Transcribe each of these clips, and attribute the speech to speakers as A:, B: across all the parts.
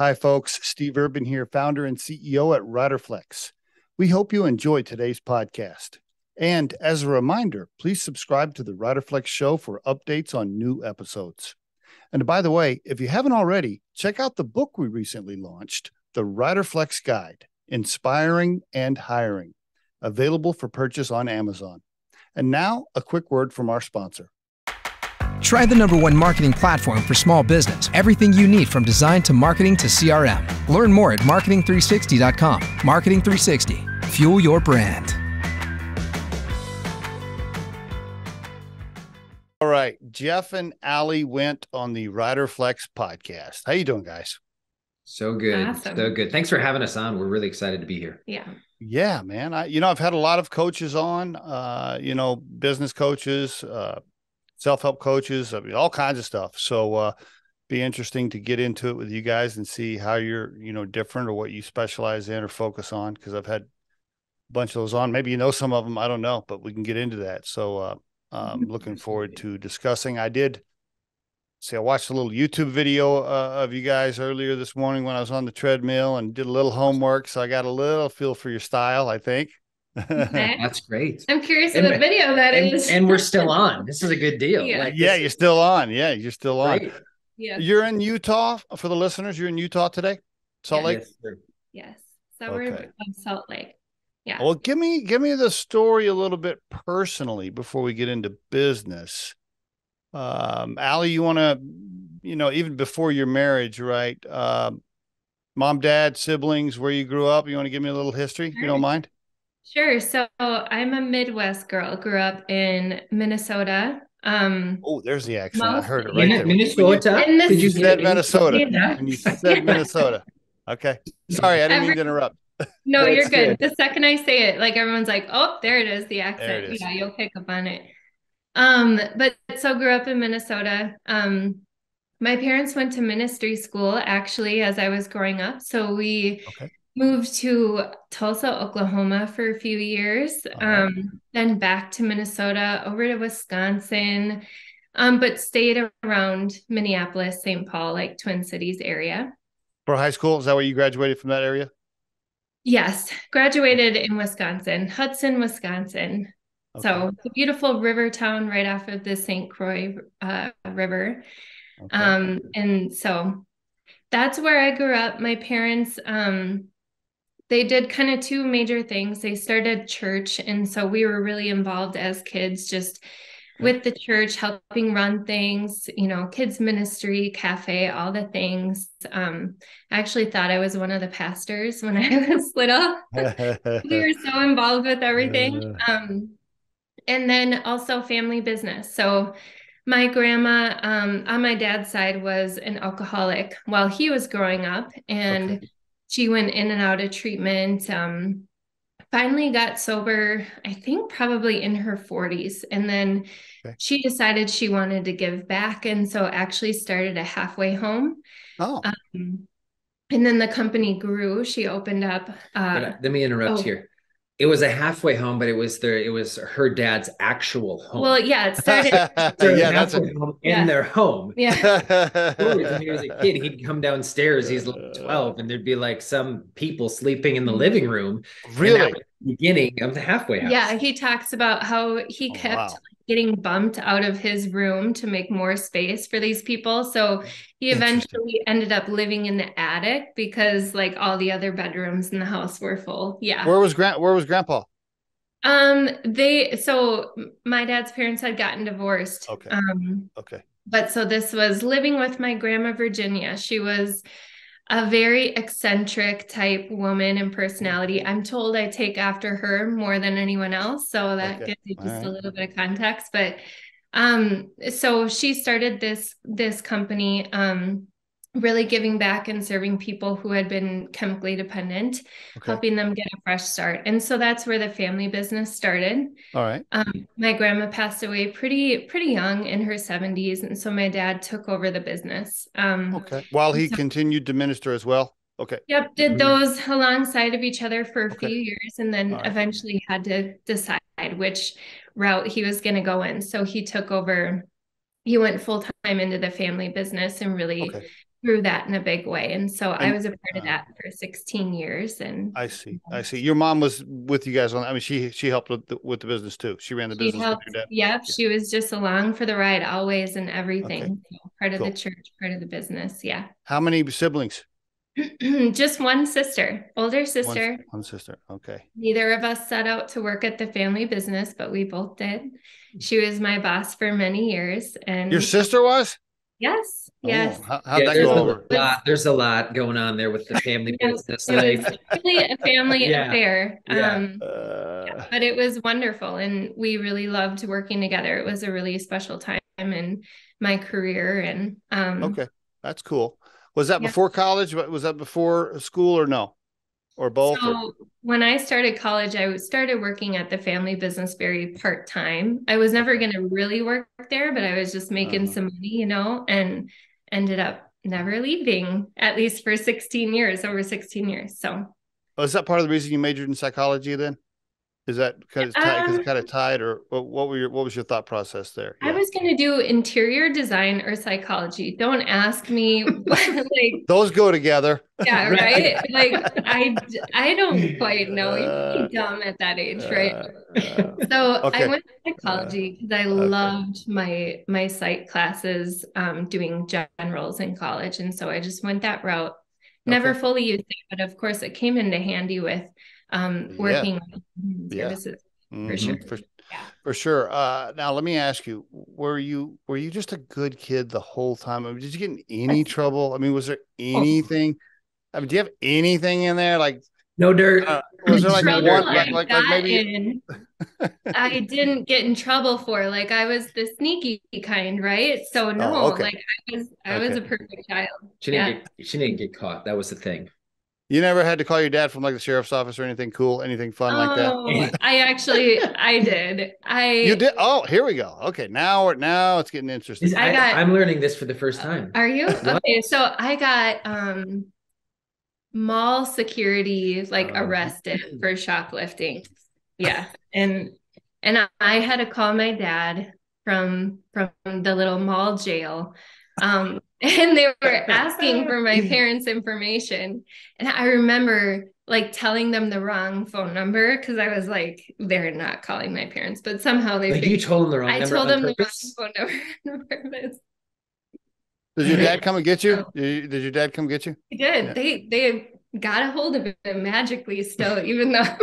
A: Hi, folks. Steve Urban here, founder and CEO at Riderflex. We hope you enjoy today's podcast. And as a reminder, please subscribe to the Riderflex show for updates on new episodes. And by the way, if you haven't already, check out the book we recently launched, The Riderflex Guide Inspiring and Hiring, available for purchase on Amazon. And now, a quick word from our sponsor.
B: Try the number one marketing platform for small business. Everything you need from design to marketing to CRM. Learn more at marketing360.com. Marketing 360. Fuel your brand.
A: All right, Jeff and Ali went on the Riderflex podcast. How you doing, guys?
C: So good,
D: Awesome.
C: so good. Thanks for having us on. We're really excited to be here.
D: Yeah.
A: Yeah, man. I you know I've had a lot of coaches on, uh, you know, business coaches, uh, self-help coaches, I mean, all kinds of stuff. So uh be interesting to get into it with you guys and see how you're, you know, different or what you specialize in or focus on. Cause I've had a bunch of those on. Maybe you know some of them, I don't know, but we can get into that. So uh um looking forward to discussing. I did see I watched a little YouTube video uh, of you guys earlier this morning when I was on the treadmill and did a little homework. So I got a little feel for your style, I think.
D: Okay.
C: That's great.
D: I'm curious
C: And-
D: what video that
C: And,
D: is.
C: and we're still on. This is a good deal.
D: Yeah.
C: Like,
A: yeah, you're
C: is
A: still on. Yeah, you're still on.
C: great.
D: yeah.
A: You're in Utah for the listeners. You're in Utah today, Salt
D: Yeah.
A: Lake.
C: Yes, sir.
D: Yes. Suburb
A: Okay.
D: of Salt Lake. Yeah.
A: Well, give me give me the story a little bit personally before we get into business. Um, Ali, you want to, you know, even before your marriage, right? Um, mom, dad, siblings, where you grew up. You want to give me a little history, if you don't mind?
D: Sure. So I'm a Midwest girl. Grew up in Minnesota. Um,
A: Oh, there's the accent. I heard it right
C: Min-
A: there.
C: Minnesota.
D: In the-
A: When you, you
D: Did
A: said Minnesota.
D: Yeah.
A: And you said Minnesota. Okay. Sorry, I didn't mean to interrupt.
D: No, you're good.
A: good.
D: The second I say it, like everyone's like, "Oh, there it is, the accent."
A: is.
D: Yeah, you'll pick up on it. Um, but so grew up in Minnesota. Um, my parents went to ministry school actually as I was growing up. So we
A: Okay.
D: Moved to Tulsa, Oklahoma for a few years.
A: Right.
D: Um, then back to Minnesota, over to Wisconsin. Um, but stayed around Minneapolis, St. Paul, like Twin Cities area.
A: For high school, is that where you graduated from that area?
D: Yes, graduated in Wisconsin, Hudson, Wisconsin. So
A: Okay.
D: a beautiful river town right off of the St. Croix uh, River.
A: Okay.
D: Um, and so that's where I grew up. My parents, um, they did kind of two major things. They started church, and so we were really involved as kids, just with the church, helping run things, you know, kids ministry, cafe, all the things. Um, I actually thought I was one of the pastors when I was little we were so involved with everything. Um, and then also family business. So my grandma um, on my dad's side was an alcoholic while he was growing up, and
A: Okay.
D: She went in and out of treatment. Um, finally got sober, I think probably in her 40s, and then
A: Okay.
D: she decided she wanted to give back, and so actually started a halfway home.
A: Oh,
D: Um, and then the company grew. She opened up. Uh,
C: let me interrupt
D: oh.
C: here. It was a halfway home, but it was their it was her dad's actual home.
D: well, yeah, it started.
C: Their
A: yeah, that's
C: halfway home
D: Yeah.
C: in their home.
D: yeah.
C: When he was a kid, he'd come downstairs. He's like 12, and there'd be like some people sleeping in the mm. living room. And that
A: really.
C: was the beginning of the halfway house.
D: Yeah, he talks about how he
A: Oh,
D: kept
A: wow.
D: Getting bumped out of his room to make more space for these people. So he eventually ended up living in the attic because like all the other bedrooms in the house were full. Yeah.
A: Where was Grant? Where was Grandpa?
D: Um they so my dad's parents had gotten divorced.
A: Okay.
D: Um
A: Okay.
D: but so this was living with my grandma Virginia. She was a very eccentric type woman and personality. I'm told I take after her more than anyone else, so that
A: Okay.
D: gives you just a little bit of context. But um, so she started this this company, um, really giving back and serving people who had been chemically dependent,
A: Okay.
D: helping them get a fresh start. And so that's where the family business started.
A: All right.
D: Um, my grandma passed away pretty pretty young in her 70s, and so my dad took over the business. Um,
A: Okay. While he
D: So-
A: continued to minister as well. Okay.
D: Yep, did
C: Mhm.
D: those alongside of each other for a
A: Okay.
D: few years, and then
A: right.
D: eventually had to decide which route he was going to go in. So he took over. He went full time into the family business and really
A: Okay.
D: Through that in a big way. And so I was a part of
A: uh,
D: that for 16 years. And
A: I see. I see. Your mom was with you guys on. I mean, she she helped with the, with the business too. She ran the
D: she
A: business
D: helped,
A: with your dad.
D: yep, she was just along for the ride always and everything. So part of
A: Cool.
D: the church, part of the business. Yeah.
A: How many siblings?
D: just one sister, older
A: One-
D: sister.
A: One, sister. Okay.
D: Neither of us set out to work at the family business, but we both did. She was my boss for many years. And
A: Your sister was?
D: Yes, yes.
A: Oh, how, how'd
C: Yeah,
A: that
C: there's
A: go
C: a
A: over?
C: lot. There's a lot going on there with the family
D: Yeah,
C: business
D: It was really a family
C: Yeah.
D: affair.
C: Yeah.
D: Um,
A: Uh,
D: but it was wonderful and we really loved working together. It was a really special time in my career. And um,
A: okay, that's cool. Was that
D: Yeah.
A: before college? Was that before school or no, or both? or-
D: So when I started college, I started working at the family business very part time. I was never going to really work there, but I was just making
A: Uh-huh.
D: some money, you know, and ended up never leaving at least for 16 years, over 16 years. So
A: Was that part of the reason you majored in psychology then? Is that kind of tied,
D: Um,
A: kind of tied, or what, were your what was your thought process there?
D: I was going to do interior design or psychology. Don't ask me, like,
A: Those go together.
D: yeah,
C: Right.
D: Like, I, I don't quite know. You're
A: Uh,
D: dumb at that age, right?
A: Uh,
D: So
A: Okay.
D: I went to psychology because I
A: Okay.
D: loved my my psych classes, um, doing generals in college, and so I just went that route. Never
A: Okay.
D: fully used it, but of course it came into handy with um,
A: Yeah.
D: working with human
A: Yeah.
D: services.
A: mhm,
D: sure.
A: For,
D: Yeah.
A: for sure. Uh, now let me ask you: Were you were you just a good kid the whole time? I mean, did you get in any trouble? I mean, was there anything? I mean, do you have anything in there? Like,
C: No dirt.
A: uh, was there like
D: Trouble
A: one,
D: I
A: like, like, like maybe?
D: I didn't get in trouble for. Like I was the sneaky kind, right? So no,
A: Oh, okay.
D: like I was I was a perfect child.
C: she didn't
D: yeah.
C: get she didn't get caught. That was the thing.
A: You never had to call your dad from like the sheriff's office or anything cool, anything fun like that?
D: Oh, I actually I did. I
A: You did? Oh, here we go. Okay, now we're now it's getting interesting.
D: I
C: I,
D: got-
C: I'm learning this for the first time.
D: Are you? Okay, so I got um mall security like
C: Oh.
D: arrested for shoplifting. Yeah. And and I, I had to call my dad from from the little mall jail. Um and they were asking for my parents' information. And I remember like telling them the wrong phone number because I was like, they're not calling my parents, but somehow they
C: Like you told them the wrong
D: I
C: number
D: told
C: on
D: them
C: purpose.
D: the wrong phone number on purpose.
A: Did your dad come and get you? Did, did your dad come get you?
D: He did.
A: Yeah.
D: They they got a hold of it magically still, even though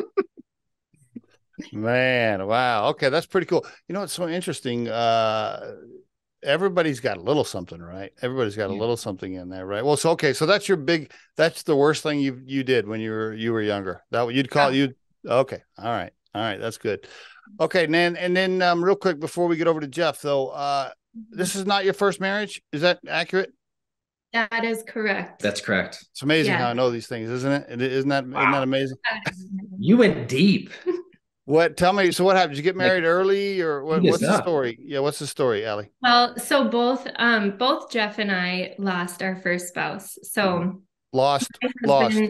A: Man, wow. Okay, that's pretty cool. You know, it's so interesting. Uh everybody's got a little something, right? Everybody's got a little something in there, right? Well, so okay, so that's your big that's the worst thing you you did when you were you were younger. That you'd call you okay. All right. All right, that's good. Okay, and then and then um real quick before we get over to Jeff though, uh this is not your first marriage. Is that accurate?
D: that is correct.
C: That's correct.
A: It's amazing
D: Yeah.
A: how I know these things, isn't it? It- Isn't that isn't that amazing?
C: You went deep.
A: What tell me so what happened? Did you get
C: Like,
A: married early or what,
C: you
A: what's the
C: stop.
A: story? Yeah, what's the story, Ali?
D: well, so both um both Jeff and I lost our first spouse. So
A: Lost.
D: my
A: Mm-hmm. Lost.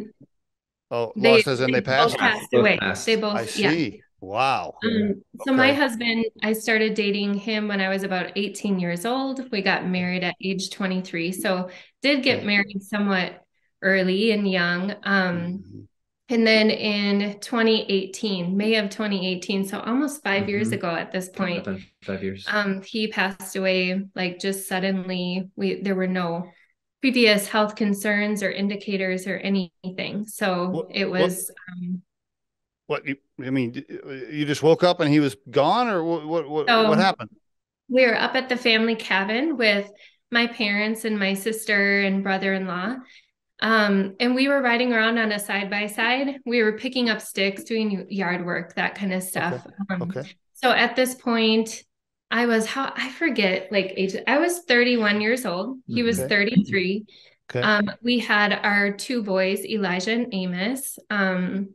A: Oh,
D: they-
A: lost as in they
D: both
A: passed.
D: passed
C: Both
D: away.
C: passed.
D: They both
A: I
D: yeah.
A: Wow.
D: Um, so my husband, I started dating him when I was about 18 years old. We got married at age 23. So did get
A: Okay.
D: married somewhat early and young. Um,
A: Mhm.
D: And then in 2018, May of 2018, so almost 5 years
C: Mhm.
D: ago at this point,
C: Five years.
D: um, he passed away like just suddenly. We there were no previous health concerns or indicators or anything. So
A: What-
D: it
A: what-
D: was um,
A: What you, I mean, you just woke up and he was gone, or what? What? What,
D: So-
A: what happened?
D: we were up at the family cabin with my parents and my sister and brother-in-law. Um, and we were riding around on a side by side. We were picking up sticks, doing yard work, that kind of stuff. Um,
A: Okay.
D: So at this point, I was how I forget like age. I was 31 years old. He was
A: Okay.
D: 33.
A: Okay.
D: Um, we had our two boys, Elijah and Amos, um,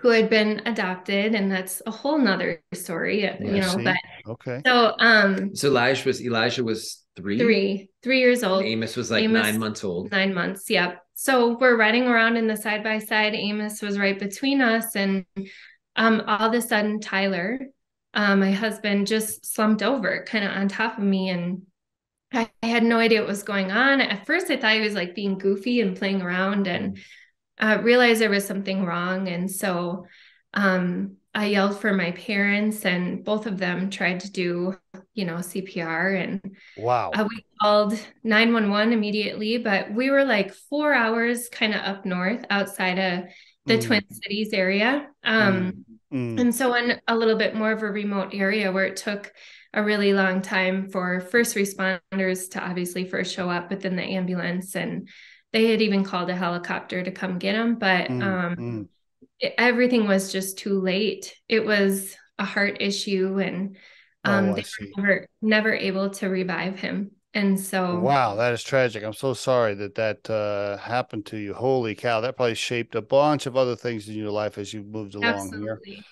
D: who had been adopted, and that's a whole nother story, you
A: I
D: know.
A: see.
D: But
A: Okay.
D: so um
C: So Elijah was Elijah was three.
D: three, three years
C: And
D: old,
C: Amos was like
D: Amos-
C: nine months old.
D: nine months. Yep. So we're riding around in the side by side. Amos was right between us, and um, all of a sudden, Tyler, uh, my husband, just slumped over, kind of on top of me, and I, I had no idea what was going on. At first, I thought he was like being goofy and playing around, and uh, realized there was something wrong. And so um, I yelled for my parents, and both of them tried to do, you know, CPR. And
A: wow,
D: uh, we called 911 immediately, but we were like four hours kind of up north outside of the mm. Twin Cities area. Um, mm. Mm. And so, in a little bit more of a remote area where it took a really long time for first responders to obviously first show up, but then the ambulance and they had even called a helicopter to come get him. But mm, um, mm it, everything was just too late. It was a heart issue, and um, oh, they were never, never able to revive him. And so,
A: wow, that is tragic. I'm so sorry that that uh, happened to you. Holy cow, that probably shaped a bunch of other things in your life as you moved along Absolutely. here.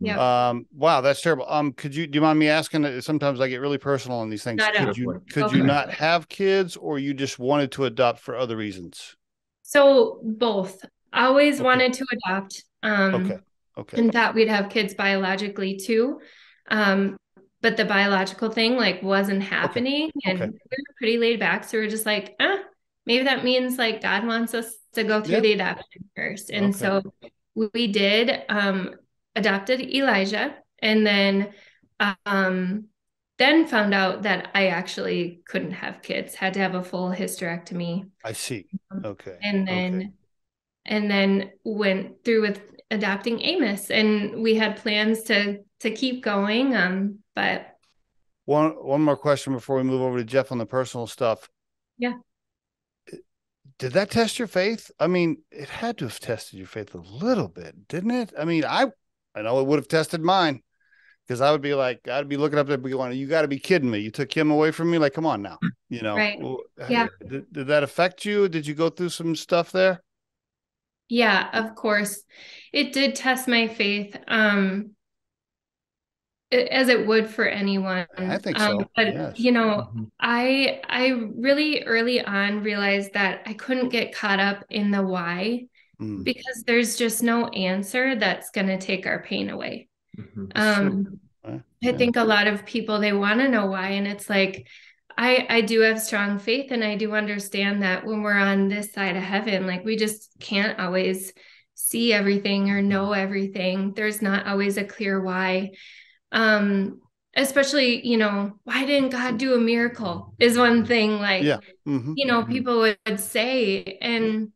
A: Yeah. Um, wow, that's terrible. Um, could you do you mind me asking? Sometimes I get really personal on these things. Not could you could okay. you not have kids, or you just wanted to adopt for other reasons?
D: So both. I always okay. wanted to adopt. Um, okay. Okay. And thought we'd have kids biologically too. Um, but the biological thing like wasn't happening, okay. and okay. we were pretty laid back. So we are just like, ah, maybe that means like God wants us to go through the adoption first, and so we did. Um, adopted Elijah, and then um, then found out that I actually couldn't have kids, had to have a full hysterectomy.
A: I see. Okay.
D: And then okay and then went through with adopting Amos and we had plans to to keep going um but
A: one one more question before we move over to Jeff on the personal stuff.
D: Yeah.
A: Did that test your faith? I mean, it had to have tested your faith a little bit, didn't it? I mean, I I know it would have tested mine because I would be like, I'd be looking up there, be going, "You got to be kidding me! You took him away from me! Like, come on now, you know."
D: Right. yeah.
A: Did, did that affect you? Did you go through some stuff there?
D: Yeah, of course. It did test my faith. Um as it would for anyone.
A: I think so.
D: Um, but yes. you know, mm-hmm. I I really early on realized that I couldn't get caught up in the why mm. because there's just no answer that's going to take our pain away. Mm-hmm. Um I think a lot of people they want to know why and it's like I I do have strong faith and I do understand that when we're on this side of heaven, like we just can't always see everything or know everything. There's not always a clear why. Um, especially, you know, why didn't God do a miracle? Is one thing like yeah. Mm-hmm. you know, mm-hmm. people would say. And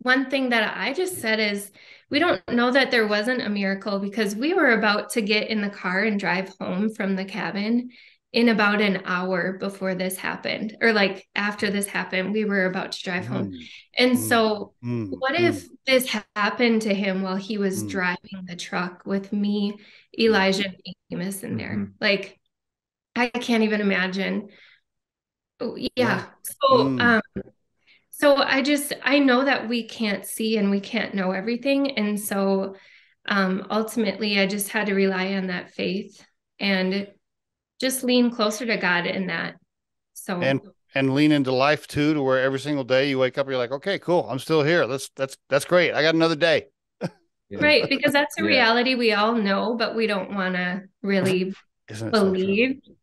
D: one thing that I just said is we don't know that there wasn't a miracle because we were about to get in the car and drive home from the cabin in about an hour before this happened or like after this happened we were about to drive mm. home and mm. so mm. what mm. if this happened to him while he was mm. driving the truck with me elijah and amos in there mm-hmm. like i can't even imagine oh, yeah. yeah. so mm. um so i just i know that we can't see and we can't know everything and so um ultimately i just had to rely on that faith and just lean closer to God in that. So
A: and and lean into life too, to where every single day you wake up, you're like, okay, cool, I'm still here. That's that's that's great. I got another day.
D: right, because that's a yeah. reality we all know, but we don't want to really believe.
C: So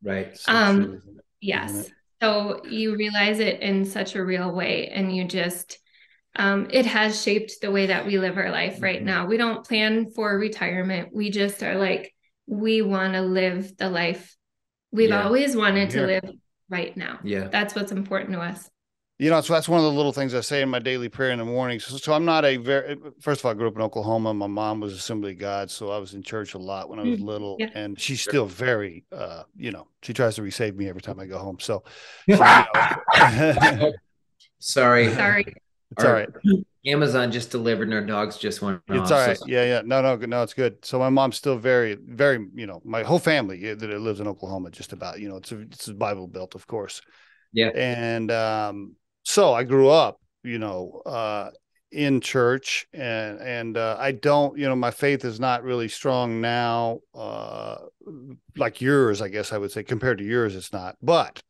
C: right.
D: So um. True, yes. So you realize it in such a real way, and you just um, it has shaped the way that we live our life right mm-hmm. now. We don't plan for retirement. We just are like, we want to live the life We've yeah. always wanted to live right now.
C: Yeah.
D: That's what's important to us.
A: You know, so that's one of the little things I say in my daily prayer in the morning. So, so I'm not a very, first of all, I grew up in Oklahoma. My mom was Assembly of God. So I was in church a lot when I was mm-hmm. little. Yeah. And she's still very, uh, you know, she tries to resave me every time I go home. So, so
C: you know. sorry.
D: Sorry.
A: It's all right.
C: Amazon just delivered and our dogs just went.
A: It's off, all right. So. Yeah, yeah. No, no, no. It's good. So my mom's still very, very. You know, my whole family that lives in Oklahoma, just about. You know, it's a, it's a Bible belt, of course.
C: Yeah.
A: And um, so I grew up, you know, uh, in church, and and uh, I don't, you know, my faith is not really strong now, uh, like yours, I guess I would say. Compared to yours, it's not. But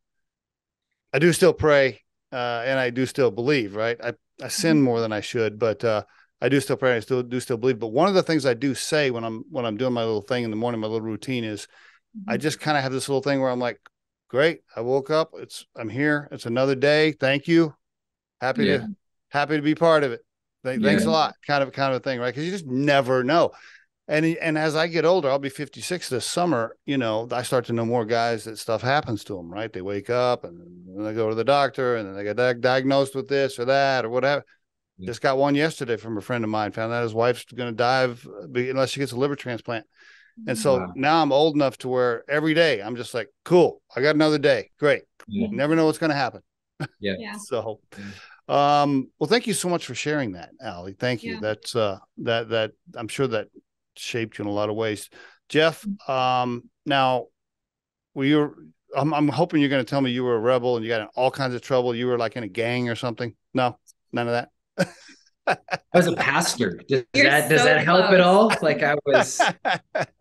A: I do still pray, uh, and I do still believe. Right. I I sin mm-hmm. more than I should, but uh, I do still pray. I still do still believe. But one of the things I do say when I'm when I'm doing my little thing in the morning, my little routine is, mm-hmm. I just kind of have this little thing where I'm like, great. I woke up. It's I'm here. It's another day. Thank you. Happy
C: Yeah.
A: to happy to be part of it. Th- Thanks a lot. Kind of kind of a thing, right? Because you just never know. And and as I get older, I'll be 56 this summer. You know, I start to know more guys that stuff happens to them. Right? They wake up and then they go to the doctor, and then they get di- diagnosed with this or that or whatever.
C: Yeah.
A: Just got one yesterday from a friend of mine. Found out his wife's going to die of, unless she gets a liver transplant. And so
C: Wow.
A: now I'm old enough to where every day I'm just like, cool, I got another day. Great.
C: Yeah.
A: Never know what's going to happen.
C: Yeah.
D: Yeah.
A: So, um, well, thank you so much for sharing that, Ali. Thank you.
D: Yeah.
A: That's, uh, that, that I'm sure that shaped you in a lot of ways. Jeff, um, now were you, I'm, I'm hoping you're going to tell me you were a rebel and you got in all kinds of trouble. You were like in a gang or something. No, none of that.
C: I was a pastor. Does
D: You're
C: that does
D: so
C: that help at all? Like I was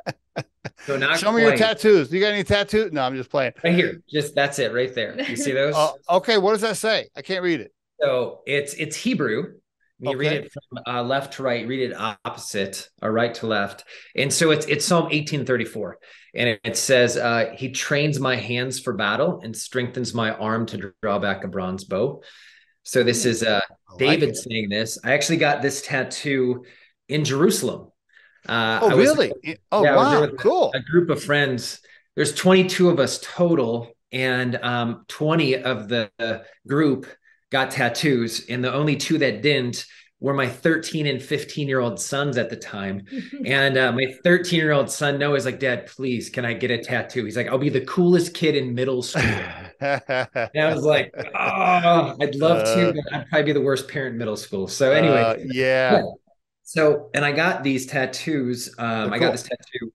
C: so not
A: Show me your
C: quite.
A: tattoos. You got any tattoos? No, I'm just playing.
C: right here. Just that's it right there. You see those?
A: Uh, okay, what does that say? I can't read it.
C: So it's it's Hebrew. You read it from uh, left to right. Read it opposite or right to left. And so it's it's Psalm eighteen thirty four, and it, it says, uh, "He trains my hands for battle and strengthens my arm to draw back a bronze bow." So this is uh,
A: like
C: David
A: it.
C: saying this. I actually got this tattoo in Jerusalem. Uh,
A: Oh,
C: I was-
A: really? Oh,
C: Yeah, I was there
A: wow. Cool.
C: a group of friends. There's 22 of us total, and um, 20 of the uh, group got tattoos, and the only two that didn't were my 13 and 15 year old sons at the time. And uh, my 13 year old son Noah is like, Dad, please, can I get a tattoo? He's like, I'll be the coolest kid in middle school. And I was like, oh, I'd love to,
A: Uh,
C: but I'd probably be the worst parent in middle school. So anyway,
A: Uh, yeah.
C: Yeah. so and I got these tattoos. Um,
A: Oh,
C: I got this tattoo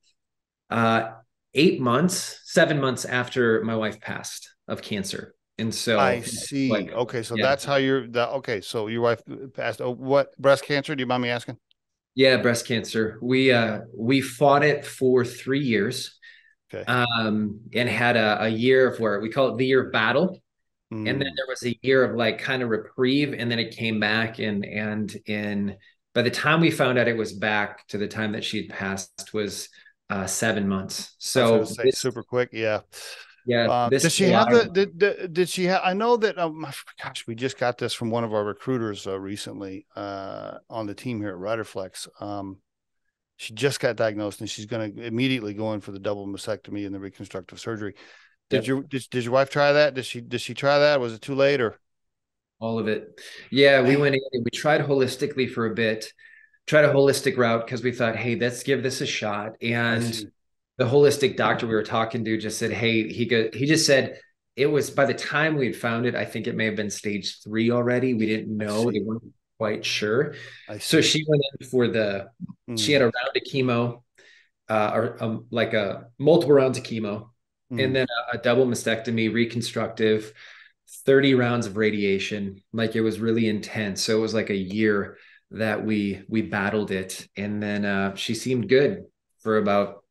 C: uh, eight months, seven months after my wife passed of cancer, and so
A: I see.
C: like,
A: okay, so
C: yeah.
A: that's how you're. That, okay, so your wife passed. Oh, what breast cancer? Do you mind me asking?
C: yeah, breast cancer. We uh we fought it for three years,
A: Okay.
C: um, and had a, a year of where we call it the year of battle. and then
A: Mm,
C: there was a year of like kind of reprieve and then it came back and and in by the time we found out it was back to the time that she'd passed was uh seven months so
A: say
C: this-
A: super quick. Yeah.
C: Yeah
A: Uh, does she have the? Did, did, did she have? I know that. Um, gosh, we just got this from one of our recruiters uh, recently uh, on the team here at Riderflex. Um, she just got diagnosed and she's going to immediately go in for the double mastectomy and the reconstructive surgery. Did
C: Yep.
A: your did, did your wife try that? Did she did she try that? Was it too late or?
C: all of it yeah we went in we tried holistically for a bit tried a holistic route because we thought hey let's give this a shot and. The holistic doctor we were talking to just said, "Hey, he go." He just said it was by the time we had found it, I think it may have been stage three already. We didn't know; they weren't quite sure. So she went in for the. She
A: Mm,
C: had a round of chemo, uh, or um, like a multiple rounds of chemo,
A: mm.
C: and then a, a double mastectomy, reconstructive, thirty rounds of radiation. Like it was really intense. So it was like a year that we we battled it, and then uh, she seemed good for about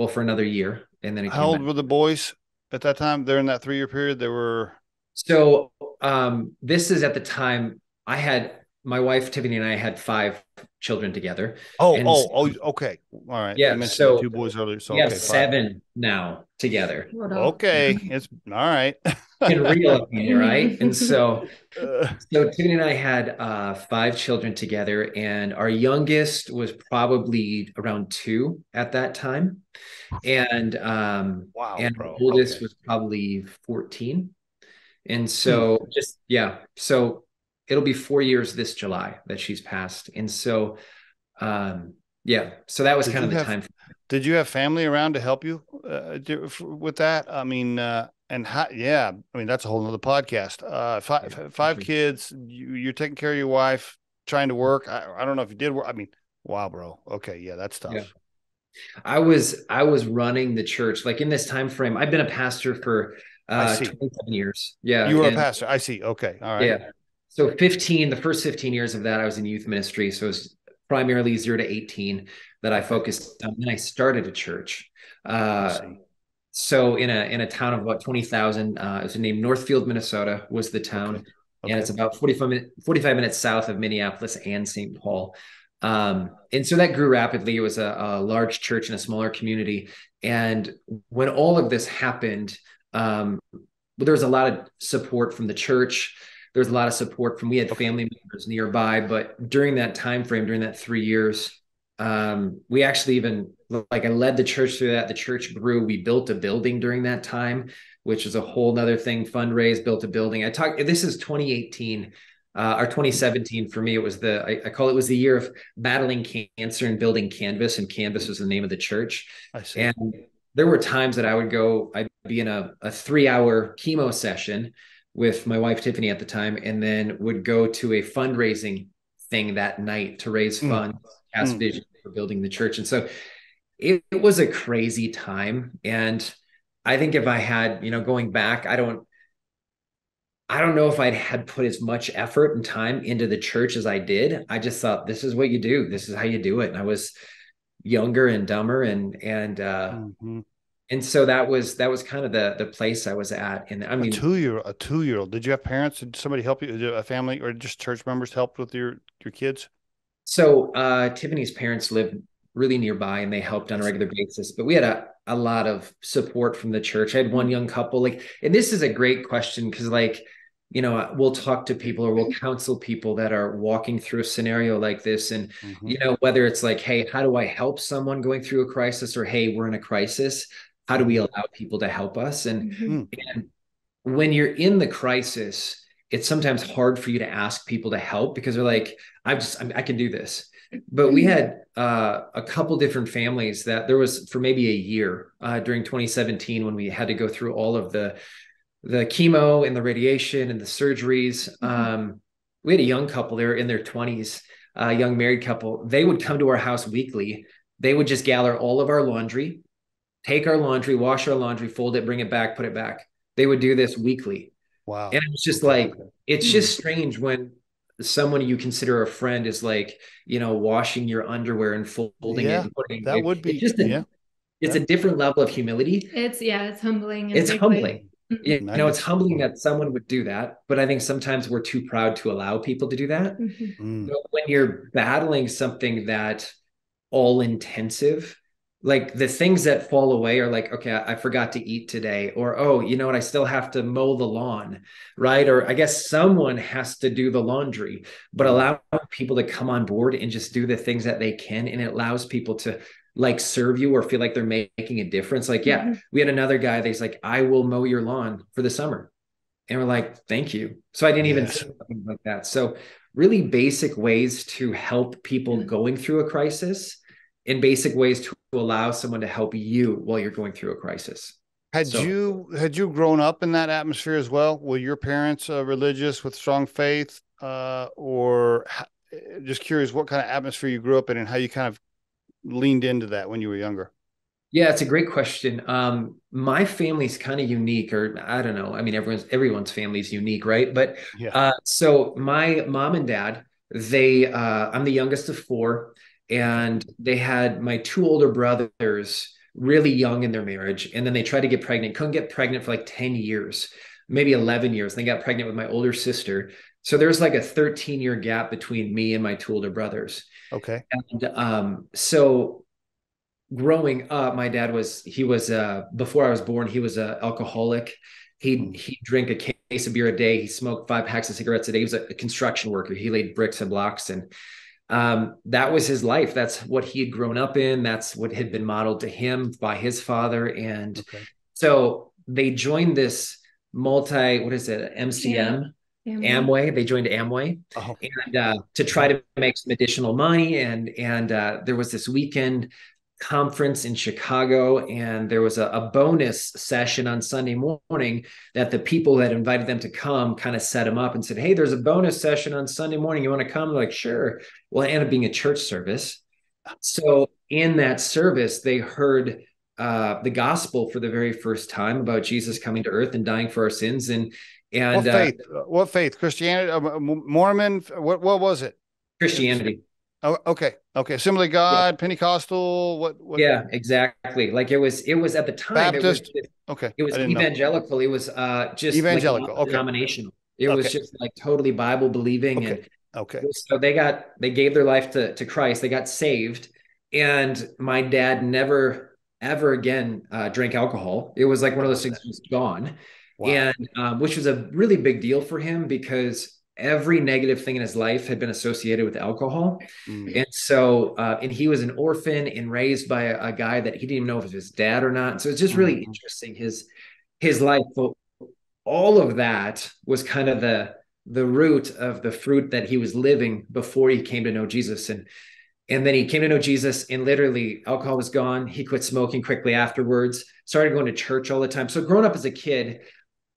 C: well for another year, and then it
A: How
C: came
A: old
C: back.
A: were the boys at that time? They're that three year period. They were
C: So um, this is at the time I had my wife Tiffany and I had five children together.
A: oh
C: And
A: oh oh okay all right.
C: Yeah,
A: you
C: so
A: two boys earlier. So
C: we
A: okay,
C: have
A: five.
C: seven now together.
A: Okay, it's all right.
C: In real, opinion, right? And so
A: Uh,
C: So Tiffany and I had uh, five children together, and our youngest was probably around two at that time, and um,
A: wow,
C: and
A: bro.
C: oldest
A: Okay.
C: was probably fourteen. And so, just yeah, so it'll be four years this July that she's passed, and so, um, yeah, so that was
A: Did
C: kind of the
A: have-
C: time.
A: Did you have family around to help you uh, do, f- with that? I mean, uh, and how, yeah, I mean that's a whole nother podcast. Uh, five
C: Yeah,
A: five
C: sure.
A: kids, you, you're taking care of your wife, trying to work. I, I don't know if you did work. I mean, wow, bro. Okay, yeah, that's tough.
C: Yeah. I was I was running the church like in this time frame. I've been a pastor for uh,
A: see.
C: 27 years. Yeah,
A: you were a pastor. I see. Okay, all right.
C: Yeah. So 15, the first 15 years of that, I was in youth ministry. So it was primarily zero to 18 that I focused on. Then I started a church. Uh, so in a in a town of about 20,000, uh, it was named Northfield, Minnesota was the town.
A: Okay.
C: And it's about 45 minutes, 45 minutes south of Minneapolis and St. Paul. Um, and so that grew rapidly. It was a, a large church in a smaller community. And when all of this happened, um, there was a lot of support from the church. There was a lot of support from we had family members nearby, but during that time frame, during that three years, um, we actually even like I led the church through that. The church grew. We built a building during that time, which is a whole nother thing. Fundraise, built a building. I talked. This is 2018 uh, or 2017 for me. It was the I, I, call it was the year of battling cancer and building Canvas, and Canvas was the name of the church.
A: I see.
C: And there were times that I would go. I'd be in a, a three hour chemo session with my wife Tiffany at the time, and then would go to a fundraising thing that night to raise mm. funds, cast mm. vision for building the church. And so it, it was a crazy time. And I think if I had, you know, going back, I don't, I don't know if I'd had put as much effort and time into the church as I did. I just thought this is what you do. This is how you do it. And I was younger and dumber and and uh mm-hmm. And so that was that was kind of the the place I was at. And I mean
A: a two year a two year old. Did you have parents? Did somebody help you? A family or just church members helped with your your kids?
C: So uh, Tiffany's parents lived really nearby and they helped on a regular basis. But we had a, a lot of support from the church. I had one young couple, like, and this is a great question because, like, you know, we'll talk to people or we'll counsel people that are walking through a scenario like this. And, mm-hmm. you know, whether it's like, hey, how do I help someone going through a crisis or hey, we're in a crisis? How do we mm-hmm. allow people to help us? And, mm-hmm. and when you're in the crisis, it's sometimes hard for you to ask people to help because they're like, I just, I, I can do this. But we had uh, a couple different families that there was for maybe a year uh, during 2017 when we had to go through all of the the chemo and the radiation and the surgeries. Mm-hmm. Um, we had a young couple; they were in their 20s, a young married couple. They would come to our house weekly. They would just gather all of our laundry, take our laundry, wash our laundry, fold it, bring it back, put it back. They would do this weekly
A: Wow.
C: And it's just like, it's hmm. just strange when someone you consider a friend is like, you know, washing your underwear and folding
A: yeah,
C: it. And putting,
A: that
C: it,
A: would be,
C: just a,
A: yeah.
C: It's yeah. a different level of humility.
D: It's, yeah, it's humbling.
C: It's humbling. Mm-hmm. You know, it's humbling that someone would do that, but I think sometimes we're too proud to allow people to do that. Mm-hmm. Mm. when you're battling something that all intensive, like the things that fall away are like okay I, forgot to eat today or oh you know what i still have to mow the lawn right or i guess someone has to do the laundry but allow people to come on board and just do the things that they can and it allows people to like serve you or feel like they're making a difference like yeah mm-hmm. we had another guy that's like i will mow your lawn for the summer and we're like thank you so i didn't even yes. like that so really basic ways to help people mm-hmm. going through a crisis in basic ways to allow someone to help you while you're going through a crisis.
A: Had so, you had you grown up in that atmosphere as well? Were your parents uh, religious with strong faith, uh, or just curious what kind of atmosphere you grew up in and how you kind of leaned into that when you were younger?
C: Yeah, it's a great question. Um, my family's kind of unique, or I don't know. I mean, everyone's everyone's family is unique, right? But yeah. uh, so my mom and dad, they, uh, I'm the youngest of four and they had my two older brothers really young in their marriage and then they tried to get pregnant couldn't get pregnant for like 10 years maybe 11 years they got pregnant with my older sister. So there's like a 13 year gap between me and my two older brothers.
A: Okay.
C: And um so growing up my dad was he was uh before i was born he was a alcoholic. He mm. he drank a case of beer a day. He smoked five packs of cigarettes a day. He was a construction worker. He laid bricks and blocks and um, that was his life. That's what he had grown up in. That's what had been modeled to him by his father. And okay. so they joined this multi, what is it, MLM? Yeah. Amway. Amway. They joined Amway oh. and uh, to try to make some additional money. And and uh, there was this weekend conference in Chicago, and there was a, a, bonus session on Sunday morning that the people that invited them to come kind of set them up and said, Hey, there's a bonus session on Sunday morning. You want to come? They're like, sure. Well, it ended up being a church service. So in that service, they heard uh, the gospel for the very first time about Jesus coming to earth and dying for our sins. And and
A: what uh, faith? Uh, what faith? Christianity, uh, Mormon? What what was it?
C: Christianity.
A: Oh, okay. Okay. Assembly God, yeah. Pentecostal, what, what,
C: Yeah, exactly. Like it was, it was at the time.
A: Baptist.
C: It was,
A: okay.
C: It was evangelical. Know. It was uh just
A: evangelical.
C: Like
A: okay.
C: Denominational. It okay. was just like totally Bible believing.
A: Okay.
C: And
A: okay.
C: So they got, they gave their life to, to Christ. They got saved. And my dad never ever again uh, drank alcohol. It was like one of those things was gone. Wow. And um, which was a really big deal for him because every negative thing in his life had been associated with alcohol. Mm. And so, uh, and he was an orphan and raised by a, a, guy that he didn't even know if it was his dad or not. So it's just really mm. interesting his his life. But all of that was kind of the the root of the fruit that he was living before he came to know Jesus. And and then he came to know Jesus, and literally alcohol was gone. He quit smoking quickly afterwards. Started going to church all the time. So growing up as a kid,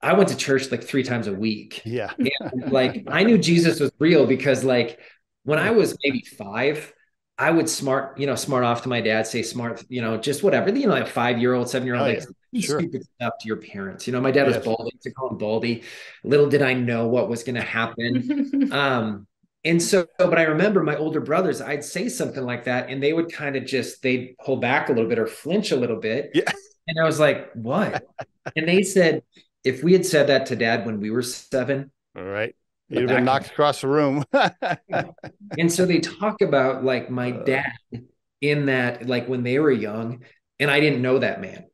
C: I went to church like three times a week.
A: Yeah.
C: And, like I knew Jesus was real because like when I was maybe five, I would smart, you know, smart off to my dad, say smart, you know, just whatever, you know, like five year old, seven year old, oh, like yeah. sure. stupid stuff to your parents. You know, my dad was baldy to call him baldy. Little did I know what was going to happen. um, and so, but I remember my older brothers, I'd say something like that, and they would kind of just they'd pull back a little bit or flinch a little bit.
A: Yeah.
C: And I was like, what? and they said, if we had said that to dad when we were seven,
A: all right, you'd have been knocked across the room.
C: and so they talk about like my uh. dad in that, like when they were young, and I didn't know that man.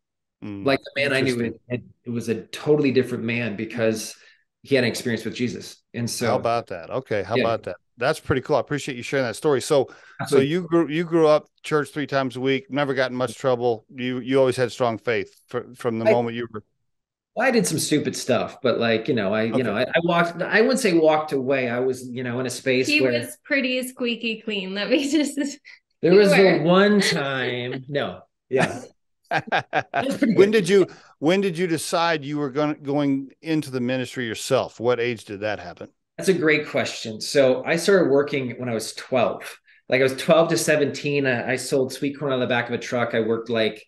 C: Mm, like the man I knew, it, it, was a totally different man because he had an experience with Jesus. And so,
A: how about that? Okay, how yeah. about that? That's pretty cool. I appreciate you sharing that story. So, Absolutely. so you grew you grew up church three times a week, never got in much trouble. You you always had strong faith for, from the I, moment you were
C: I did some stupid stuff, but like you know, I okay. you know, I, I, walked. I wouldn't say walked away. I was you know in a space.
D: He
C: where,
D: was pretty squeaky clean. Let me just.
C: There was the one time. No, yeah.
A: when did you when did you decide you were going going into the ministry yourself? What age did that happen?
C: That's a great question. So I started working when I was twelve. Like I was twelve to seventeen. I, I sold sweet corn on the back of a truck. I worked like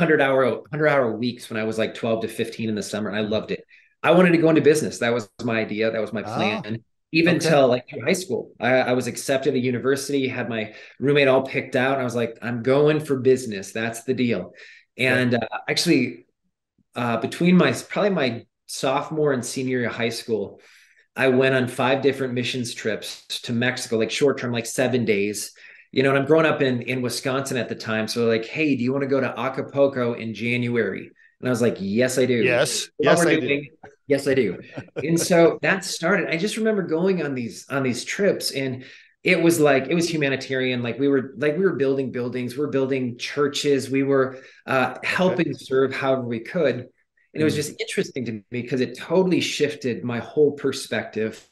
C: 100 hour 100 hour weeks when I was like 12 to 15 in the summer and I loved it. I wanted to go into business. That was my idea. That was my plan. Oh, Even okay. till like high school, I, I, was accepted at university, had my roommate all picked out. And I was like, I'm going for business. That's the deal. And uh, actually, uh, between my probably my sophomore and senior year of high school, I went on five different missions trips to Mexico, like short term, like seven days you know, and I'm growing up in in Wisconsin at the time. So like, hey, do you want to go to Acapulco in January? And I was like, yes, I do.
A: Yes, yes, I do.
C: Yes, I do. and so that started. I just remember going on these on these trips, and it was like it was humanitarian. Like we were like we were building buildings, we are building churches, we were uh, helping okay. serve however we could. And it was hmm. just interesting to me because it totally shifted my whole perspective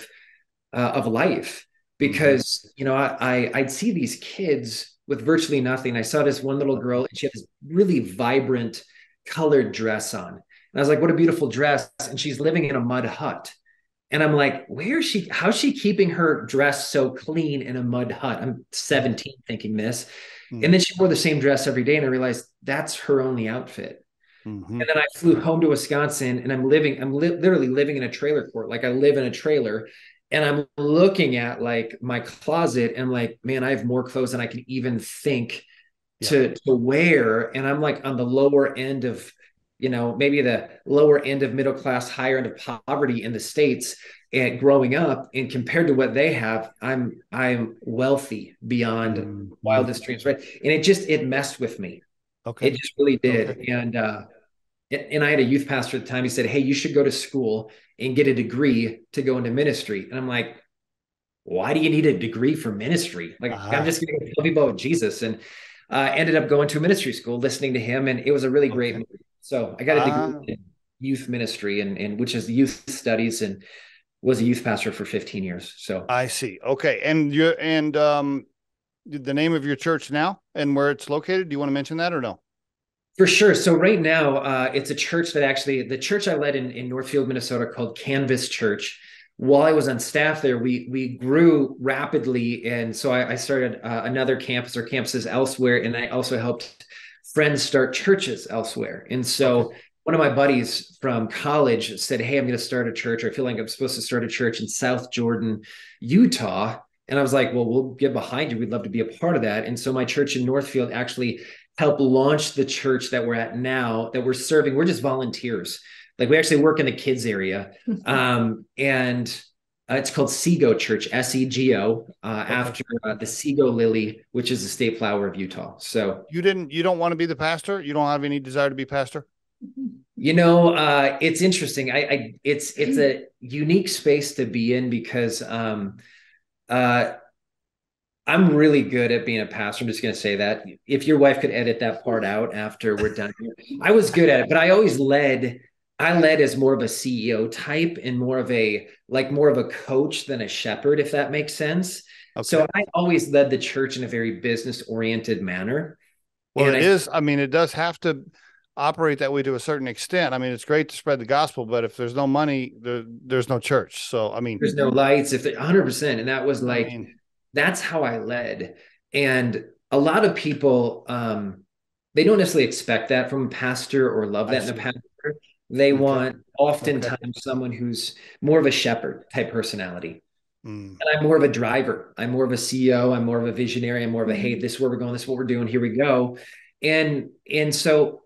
C: uh, of life. Because you know I, I would see these kids with virtually nothing. I saw this one little girl and she had this really vibrant colored dress on. And I was like, what a beautiful dress. And she's living in a mud hut. And I'm like, where is she? How's she keeping her dress so clean in a mud hut? I'm 17 thinking this. Mm-hmm. And then she wore the same dress every day. And I realized that's her only outfit. Mm-hmm. And then I flew home to Wisconsin and I'm living, I'm li- literally living in a trailer court. Like I live in a trailer and I'm looking at like my closet and like, man, I have more clothes than I can even think yeah. to to wear. And I'm like on the lower end of, you know, maybe the lower end of middle class, higher end of poverty in the States and growing up. And compared to what they have, I'm I'm wealthy beyond mm-hmm. wildest dreams. Right. And it just it messed with me. Okay. It just really did. Okay. And uh and I had a youth pastor at the time. He said, Hey, you should go to school and get a degree to go into ministry. And I'm like, why do you need a degree for ministry? Like, uh-huh. I'm just going to tell people about Jesus. And uh, ended up going to a ministry school, listening to him, and it was a really great okay. So I got a degree uh, in youth ministry, and, and which is youth studies, and was a youth pastor for 15 years. So
A: I see. Okay, and you and um, the name of your church now and where it's located. Do you want to mention that or no?
C: For sure. So right now, uh, it's a church that actually the church I led in, in Northfield, Minnesota, called Canvas Church. While I was on staff there, we we grew rapidly, and so I, I started uh, another campus or campuses elsewhere, and I also helped friends start churches elsewhere. And so one of my buddies from college said, "Hey, I'm going to start a church. I feel like I'm supposed to start a church in South Jordan, Utah." And I was like, well, we'll get behind you. We'd love to be a part of that. And so my church in Northfield actually help launch the church that we're at now that we're serving we're just volunteers like we actually work in the kids area um, and Uh, it's called Sego Church, S E G O, uh, after uh, the Sego lily, which is the state flower of Utah. So
A: you didn't, you don't want to be the pastor. You don't have any desire to be pastor.
C: You know, uh, it's interesting. I, I, it's it's a unique space to be in because um, uh, I'm really good at being a pastor. I'm just going to say that. If your wife could edit that part out after we're done, I was good at it, but I always led I led as more of a CEO type and more of a like more of a coach than a shepherd, if that makes sense. Okay. So I always led the church in a very business oriented manner.
A: Well, and it I, is. I mean, it does have to operate that way to a certain extent. I mean, it's great to spread the gospel, but if there's no money, there, there's no church. So, I mean,
C: there's no lights. If 100, percent and that was like, I mean, that's how I led. And a lot of people, um, they don't necessarily expect that from a pastor or love that in a pastor. They okay. want oftentimes okay. someone who's more of a shepherd type personality. Mm. And I'm more of a driver. I'm more of a CEO. I'm more of a visionary. I'm more of a, hey, this is where we're going. This is what we're doing. Here we go. And and so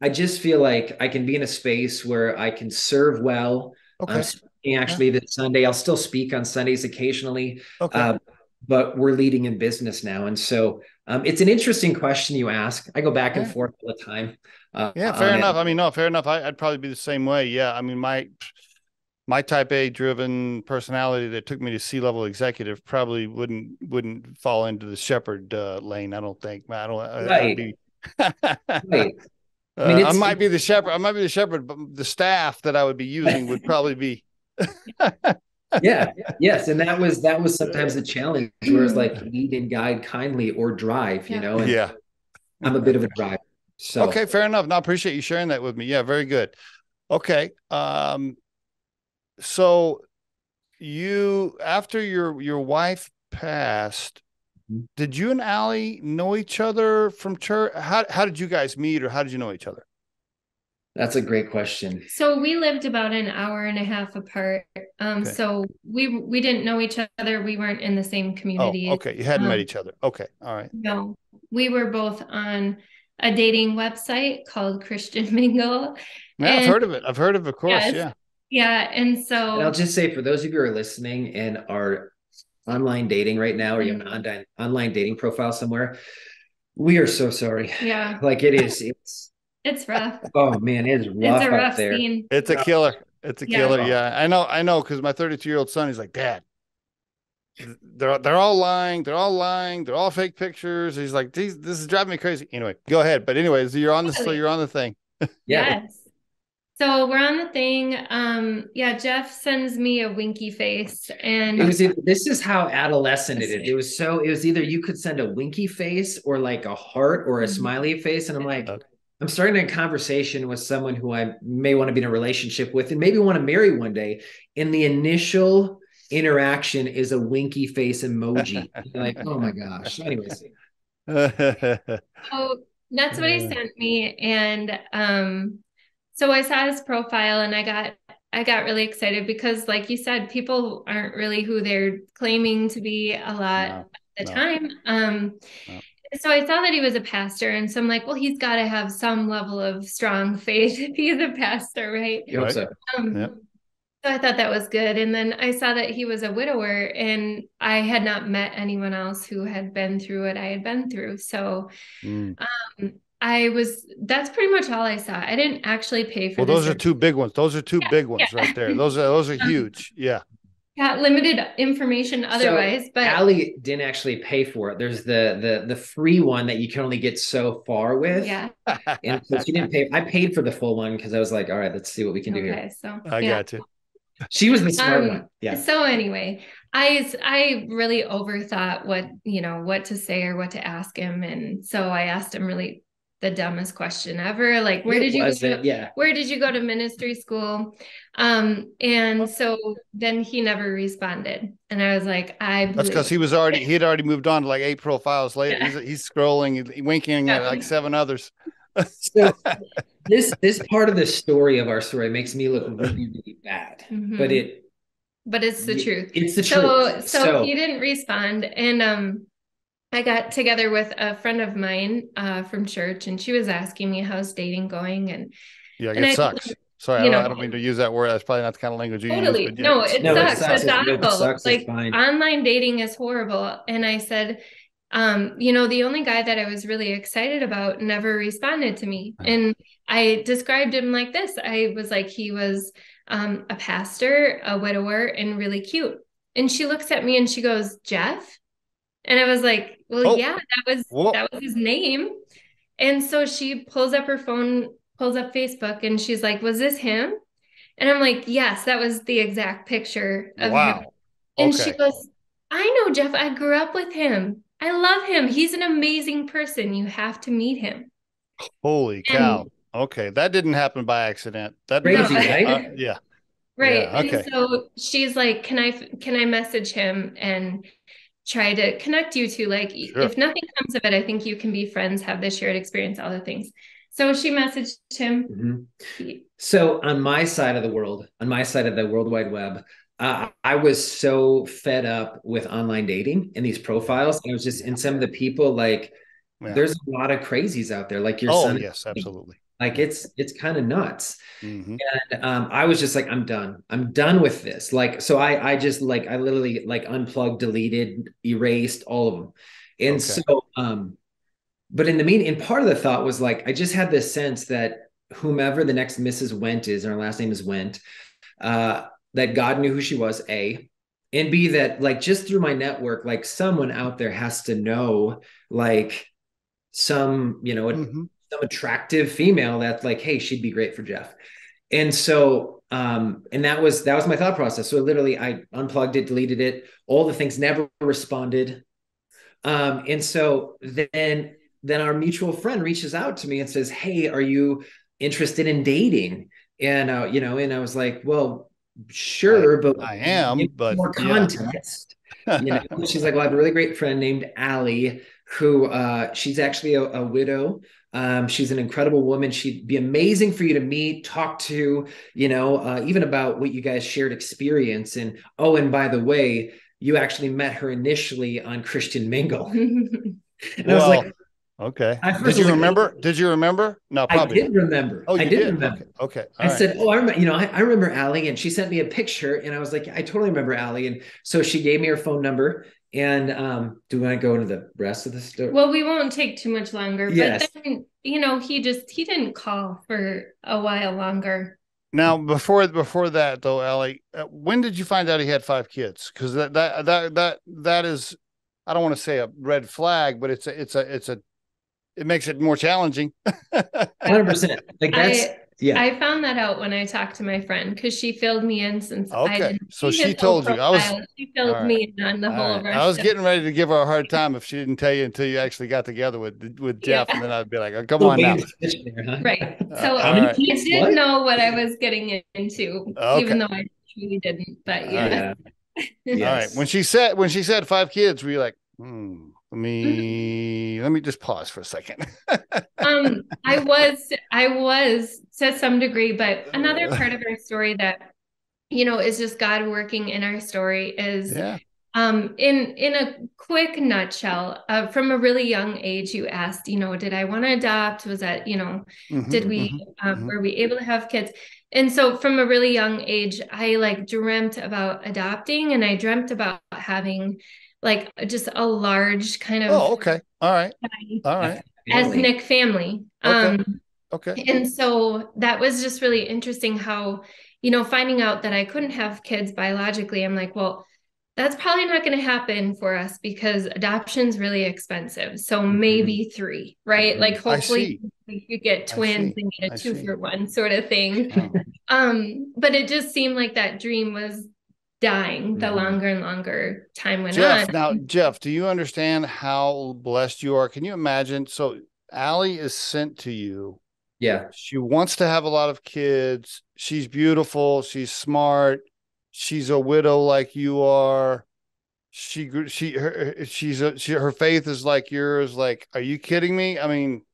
C: I just feel like I can be in a space where I can serve well. Okay. I'm speaking actually yeah. this Sunday. I'll still speak on Sundays occasionally. Okay. Uh, but we're leading in business now. And so um, it's an interesting question you ask. I go back and forth all the time.
A: Uh, yeah, fair enough. I mean, no, fair enough. I, would probably be the same way. Yeah. I mean, my my type A driven personality that took me to C level executive probably wouldn't wouldn't fall into the shepherd uh, lane. I don't think. I don't. Right. Be... right. I, mean, uh, I might be the shepherd. I might be the shepherd, but the staff that I would be using would probably be.
C: yeah. Yes. And that was that was sometimes the challenge where it's like lead and guide kindly or drive, you know. And
A: yeah.
C: I'm a bit of a driver. So
A: okay, fair enough. now appreciate you sharing that with me. Yeah, very good. Okay. Um so you after your your wife passed, mm-hmm. did you and Ali know each other from church? How how did you guys meet or how did you know each other?
C: That's a great question.
D: So we lived about an hour and a half apart. Um, okay. so we we didn't know each other. We weren't in the same community.
A: Oh, okay. You hadn't um, met each other. Okay. All right.
D: No, we were both on a dating website called Christian Mingle.
A: Yeah, and, I've heard of it. I've heard of, it, of course. Yes, yeah.
D: Yeah, and so
C: and I'll just say for those of you who are listening and are online dating right now, or you have an mm-hmm. online online dating profile somewhere, we are so sorry.
D: Yeah,
C: like it is. It's
D: it's rough.
C: Oh man, it's rough, it's a rough there. Scene.
A: It's a killer. It's a killer. Yeah, I know. I know because my 32 year old son, he's like, Dad, they're they're all lying. They're all lying. They're all fake pictures. He's like, this is driving me crazy. Anyway, go ahead. But anyways, you're on the so you're on the thing.
C: yeah.
D: Yes. So we're on the thing. Um, yeah, Jeff sends me a winky face, and
C: it was this is how adolescent it is. It was so it was either you could send a winky face or like a heart or a mm-hmm. smiley face, and I'm like, okay. I'm starting a conversation with someone who I may want to be in a relationship with, and maybe want to marry one day. In the initial interaction is a winky face emoji. like, oh my gosh. Anyways.
D: so that's what he sent me. And um so I saw his profile and I got I got really excited because like you said, people aren't really who they're claiming to be a lot no, at the no. time. Um no. So I saw that he was a pastor, and so I'm like, well, he's got to have some level of strong faith if he's a pastor, right?
C: Right. So.
D: Um, yep. So I thought that was good. And then I saw that he was a widower, and I had not met anyone else who had been through what I had been through. So mm. um, I was that's pretty much all I saw. I didn't actually pay for.
A: Well, those are two big ones. Those are two yeah, big ones yeah. right there. Those are those are um, huge. Yeah.
D: Yeah, limited information otherwise, so but
C: Ali didn't actually pay for it. There's the the the free one that you can only get so far with.
D: Yeah.
C: and so she didn't pay. I paid for the full one because I was like, all right, let's see what we can okay, do here.
D: So
A: I yeah. got you.
C: She was the smart um, one. Yeah.
D: So anyway, I I really overthought what you know what to say or what to ask him, and so I asked him really the dumbest question ever. Like where it did you go to,
C: yeah.
D: where did you go to ministry school? Um and so then he never responded. And i was like i
A: that's because he was already he had already moved on to like eight profiles later. Yeah. he's, he's scrolling winking yeah. at like seven others.
C: So this this part of the story of our story makes me look really really bad mm-hmm. but it
D: but it's the truth.
C: it's the
D: so,
C: truth.
D: so so he didn't respond. And um I got together with a friend of mine uh, from church, and she was asking me how's dating going, and
A: yeah, and it I, sucks. Sorry, I, don't,
D: know-
A: I don't mean to use that word. That's probably not the kind of language you
D: Totally.
A: use. but yeah.
D: No, it
C: No, it
D: sucks.
C: sucks.
D: It's
C: It- it
D: awful.
C: sucks. It's
D: Like
C: fine.
D: online dating is horrible. And I said, um, you know, the only guy that I was really excited about never responded to me. And I described him like this. I was like, he was um, a pastor, a widower, and really cute. And she looks at me and she goes, Jeff. And I was like, well,
A: Oh.
D: yeah, that was
A: Whoa.
D: that was his name. And so she pulls up her phone, pulls up Facebook, and she's like, was this him? And I'm like, yes, that was the exact picture of him.
A: wow.
D: And she goes, I know Jeff. I grew up with him. I love him. He's an amazing person. You have to meet him.
A: Holy cow. Okay. That didn't happen by accident. That
C: Crazy,
D: No.
C: right?
A: Uh, yeah.
D: Right.
A: Yeah, okay.
D: And so she's like, Can I can I message him and try to connect you to. Like
A: Sure.
D: if nothing comes of it, I think you can be friends, have this shared experience, all the things. So she messaged him.
C: Mhm. So on my side of the world, on my side of the World Wide Web, uh, I was so fed up with online dating and these profiles. And I was just, in some of the people like,
A: Yeah.
C: there's a lot of crazies out there. Like your
A: Oh,
C: son,
A: yes, absolutely.
C: Like it's it's kind of nuts.
A: Mhm.
C: And um, I was just like, I'm done. I'm done with this. Like, so I I just like I literally like unplugged, deleted, erased all of them. And
A: Okay.
C: so um, but in the mean, and part of the thought was like, I just had this sense that whomever the next Mrs. Wendt is, and her last name is Wendt, uh, that God knew who she was, A, and B, that like just through my network, like someone out there has to know like some, you know,
A: Mhm.
C: Some attractive female that's like, hey, she'd be great for Jeff. And so, um, and that was that was my thought process. So literally, I unplugged it, deleted it, all the things, never responded. Um, and so then then our mutual friend reaches out to me and says, Hey, are you interested in dating? And uh, you know, and I was like, Well, sure, but
A: I am, but
C: more
A: yeah.
C: context you know she's like well i have a really great friend named Ali who uh she's actually a, a widow um she's an incredible woman she'd be amazing for you to meet talk to you know uh, even about what you guys shared experience and oh and by the way you actually met her initially on christian mingle and i was like
A: okay. Did you
C: like-
A: remember? Did you remember? No, probably.
C: i did
A: not.
C: remember
A: Oh, you
C: i did,
A: did.
C: remember
A: Okay. okay.
C: I
A: All right.
C: said, "Oh, I remember. You know, I, I remember Ali, and she sent me a picture, and I was like, I totally remember Ali." And so she gave me her phone number. And um, do I go into the rest of the story?
D: well, we won't take too much longer.
C: Yes.
D: But then, you know, he just he didn't call for a while longer.
A: Now, before before that though, Ali, uh, when did you find out he had five kids? Because that that that that that is, I don't want to say a red flag, but it's a it's a it's a, it makes it more challenging.
C: Hundred percent. Like that's
D: I
C: yeah.
D: I found that out when I talked to my friend because she filled me in since I
A: Okay,
D: didn't
A: so she
D: his whole
A: told you. I was-
D: She filled
A: All right.
D: me in on the
A: All
D: whole
A: right. I was getting ready to give her a hard time if she didn't tell you until you actually got together with with Jeff,
D: Yeah.
A: and then I'd be like, oh, come on now.
C: there, huh?
D: Right.
A: Uh,
D: So
A: all
D: I
A: right.
C: kids?
D: did
C: What?
D: know what I was getting into,
A: Okay.
D: even though I truly didn't. But yeah.
C: Yeah.
A: All right.
C: Yes.
A: When she said when she said five kids, were you like, hmm, let
D: Mm-hmm.
A: me let me just pause for a second.
D: um i was i was to some degree but another part of our story that you know is just god working in our story is
A: yeah.
D: um in in a quick nutshell uh, from a really young age you asked you know did i want to adopt was that you know
A: Mhm,
D: did we
A: mhm,
D: um,
A: mhm.
D: were we able to have kids and so from a really young age i like dreamt about adopting and i dreamt about having like just a large kind of
A: Oh, okay. All right. All right.
D: ethnic family
A: Okay.
D: um
A: Okay.
D: and so that was just really interesting how, you know, finding out that I couldn't have kids biologically, I'm like, well, that's probably not going to happen for us because adoption's really expensive. So maybe three, right?
C: Mhm.
D: Like
A: Mm-hmm. I
D: hopefully you could get
A: I
D: twins
A: see.
D: and get
A: I
D: a two
A: see.
D: for one sort of thing.
A: Oh,
D: Um, but it just seemed like that dream was dying the
C: Mhm.
D: longer and longer time went
A: Jeff,
D: on.
A: now Jeff, do you understand how blessed you are? Can you imagine? So Ali is sent to you.
C: Yeah.
A: She wants to have a lot of kids. She's beautiful. She's smart. She's a widow like you are. She gr- she her she's a she her faith is like yours. Like, are you kidding me? I mean,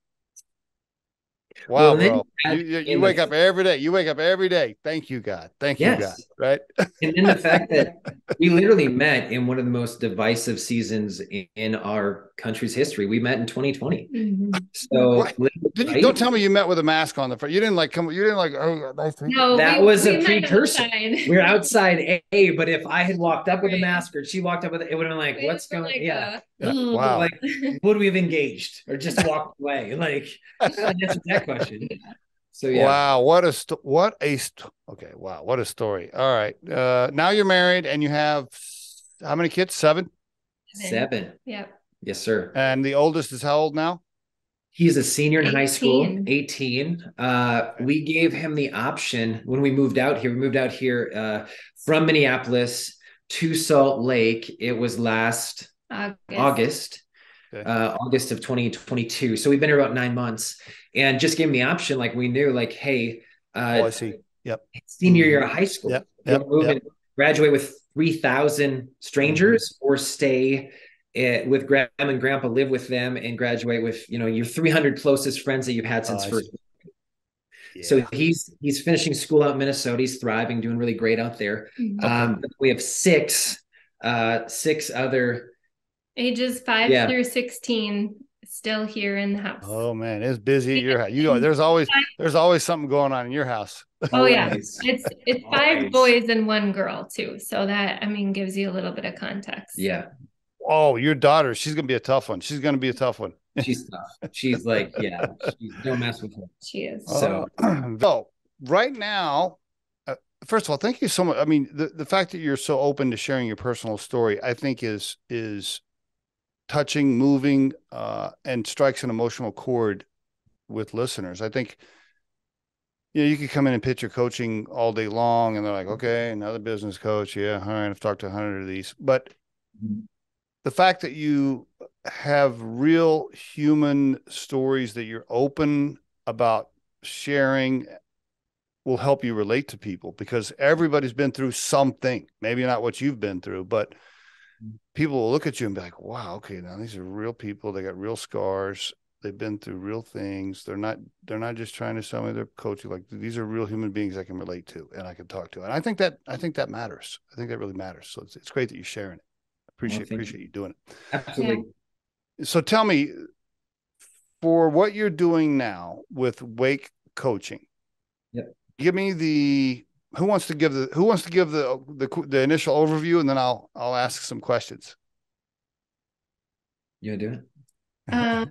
A: Wow, well, bro. You, you, you wake the, up every day. You wake up every day. Thank you, God. Thank yes. you, God. Right.
C: and then the fact that we literally met in one of the most divisive seasons in, in our country's history. We met in 2020. Mm-hmm. So
A: right. right? don't tell me you met with a mask on the front. You didn't like come. You didn't like. Oh, nice to
C: No, that we, was we a precursor. We we're outside. A, but if I had walked up with right. a mask or she walked up with it, it would have been like, "What's going?" Like yeah.
A: A, yeah. Wow.
C: Like, would we have engaged or just walked away? Like, answer that question. So yeah.
A: Wow, what a st- what a st- okay. Wow, what a story. All right, uh, now you're married and you have how many kids? Seven.
C: Seven.
D: Yep.
C: Yes, sir.
A: And the oldest is how old now?
C: He's a senior in 18. high school, 18. Uh, we gave him the option when we moved out here. We moved out here uh, from Minneapolis to Salt Lake. It was last August. August okay. uh, August of 2022. So we've been here about nine months and just gave him the option. Like we knew, like, hey, uh,
A: oh, I see. Yep.
C: Senior year of high school.
A: Yep. yep.
C: Move yep. graduate with 3,000 strangers mm-hmm. or stay uh, with grandma and grandpa, live with them and graduate with, you know, your 300 closest friends that you've had since oh, first. Yeah. So he's he's finishing school out in Minnesota. He's thriving, doing really great out there. Mm-hmm. Um, we have six uh, six other
D: ages five yeah. through 16 still here in the house.
A: Oh man, it's busy at your house. You know, there's always there's always something going on in your house.
D: Oh yeah. it's it's five boys and one girl too. So that I mean gives you a little bit of context.
C: Yeah.
A: Oh, your daughter, she's gonna be a tough one. She's gonna be a tough one.
C: she's tough. She's like, yeah, she's, don't mess with her.
D: She is.
A: So, uh, so right now, uh, first of all, thank you so much. I mean, the, the fact that you're so open to sharing your personal story, I think is is touching, moving, uh, and strikes an emotional chord with listeners. I think you know, you could come in and pitch your coaching all day long, and they're like, okay, another business coach. Yeah, all right, I've talked to a hundred of these. But the fact that you have real human stories that you're open about sharing will help you relate to people because everybody's been through something. Maybe not what you've been through, but people will look at you and be like, wow, okay, now these are real people. They got real scars. They've been through real things. They're not they're not just trying to sell me their coaching. Like these are real human beings I can relate to and I can talk to. And I think that I think that matters. I think that really matters. So it's, it's great that you're sharing it. Appreciate well, appreciate you. you doing it.
C: Absolutely.
A: So tell me for what you're doing now with Wake coaching.
C: Yep.
A: Give me the who wants to give the who wants to give the the, the initial overview and then I'll I'll ask some questions.
C: You want to do it? Um,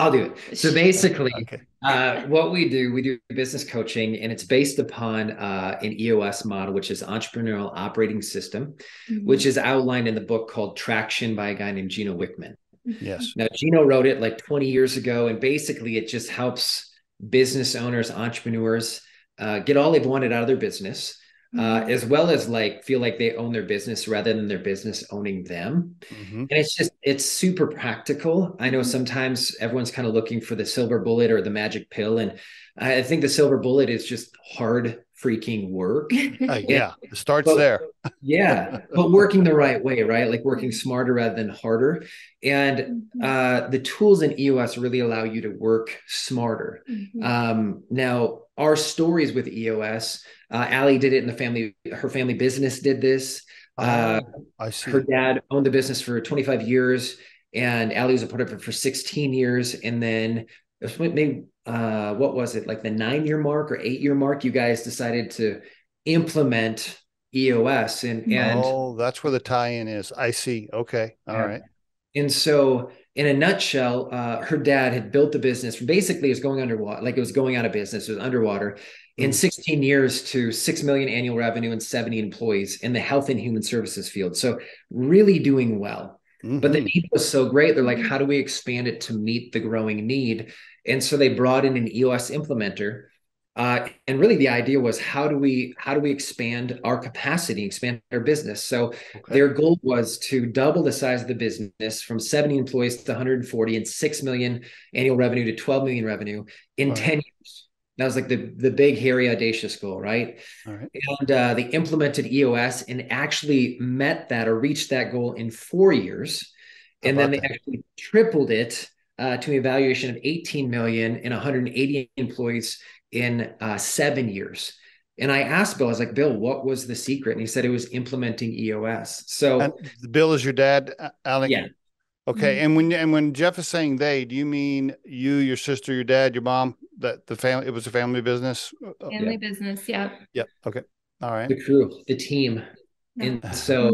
C: I'll do it. So basically, okay. uh, what we do, we do business coaching, and it's based upon uh, an EOS model, which is Entrepreneurial Operating System, mm-hmm. which is outlined in the book called Traction by a guy named Gino Wickman.
A: Yes.
C: Now, Gino wrote it like 20 years ago, and basically, it just helps business owners, entrepreneurs uh, get all they've wanted out of their business, uh, mm-hmm. as well as like feel like they own their business rather than their business owning them. Mm-hmm. And it's just it's super practical. I know mm-hmm. sometimes everyone's kind of looking for the silver bullet or the magic pill, and I think the silver bullet is just hard freaking work.
A: Uh, yeah, it starts but, there.
C: yeah, but working the right way, right? Like working smarter rather than harder. And mm-hmm. uh, the tools in EOS really allow you to work smarter. Mm-hmm. Um, now, our stories with EOS, uh, Ali did it in the family. Her family business did this. Uh,
A: oh, I see.
C: Her dad owned the business for 25 years, and Ali was a part of it for 16 years. And then maybe uh, what was it like the nine year mark or eight year mark? You guys decided to implement EOS, and and
A: oh, that's where the tie-in is. I see. Okay, all yeah. right.
C: And so, in a nutshell, uh, her dad had built the business from basically it was going underwater, like it was going out of business. It was underwater in mm. 16 years to 6 million annual revenue and 70 employees in the health and human services field. So, really doing well. Mm-hmm. But the mm-hmm. need was so great. They're like, how do we expand it to meet the growing need? And so they brought in an EOS implementer uh, and really, the idea was how do we how do we expand our capacity, expand our business? So okay. their goal was to double the size of the business from 70 employees to 140 and six million annual revenue to 12 million revenue in wow. 10 years. That was like the the big, hairy, audacious goal, right? right. And uh, they implemented EOS and actually met that or reached that goal in four years, and then they that? actually tripled it uh, to an valuation of 18 million and 180 employees in uh, seven years. And I asked Bill, I was like, Bill, what was the secret? And he said it was implementing EOS. So
A: and Bill is your dad, Alex.
C: Yeah.
A: Okay. Mm-hmm. And when and when Jeff is saying they, do you mean you, your sister, your dad, your mom? That the family it was a family business?
D: Family yeah. business, yeah.
A: Yeah. Okay. All right.
C: The crew, the team. And so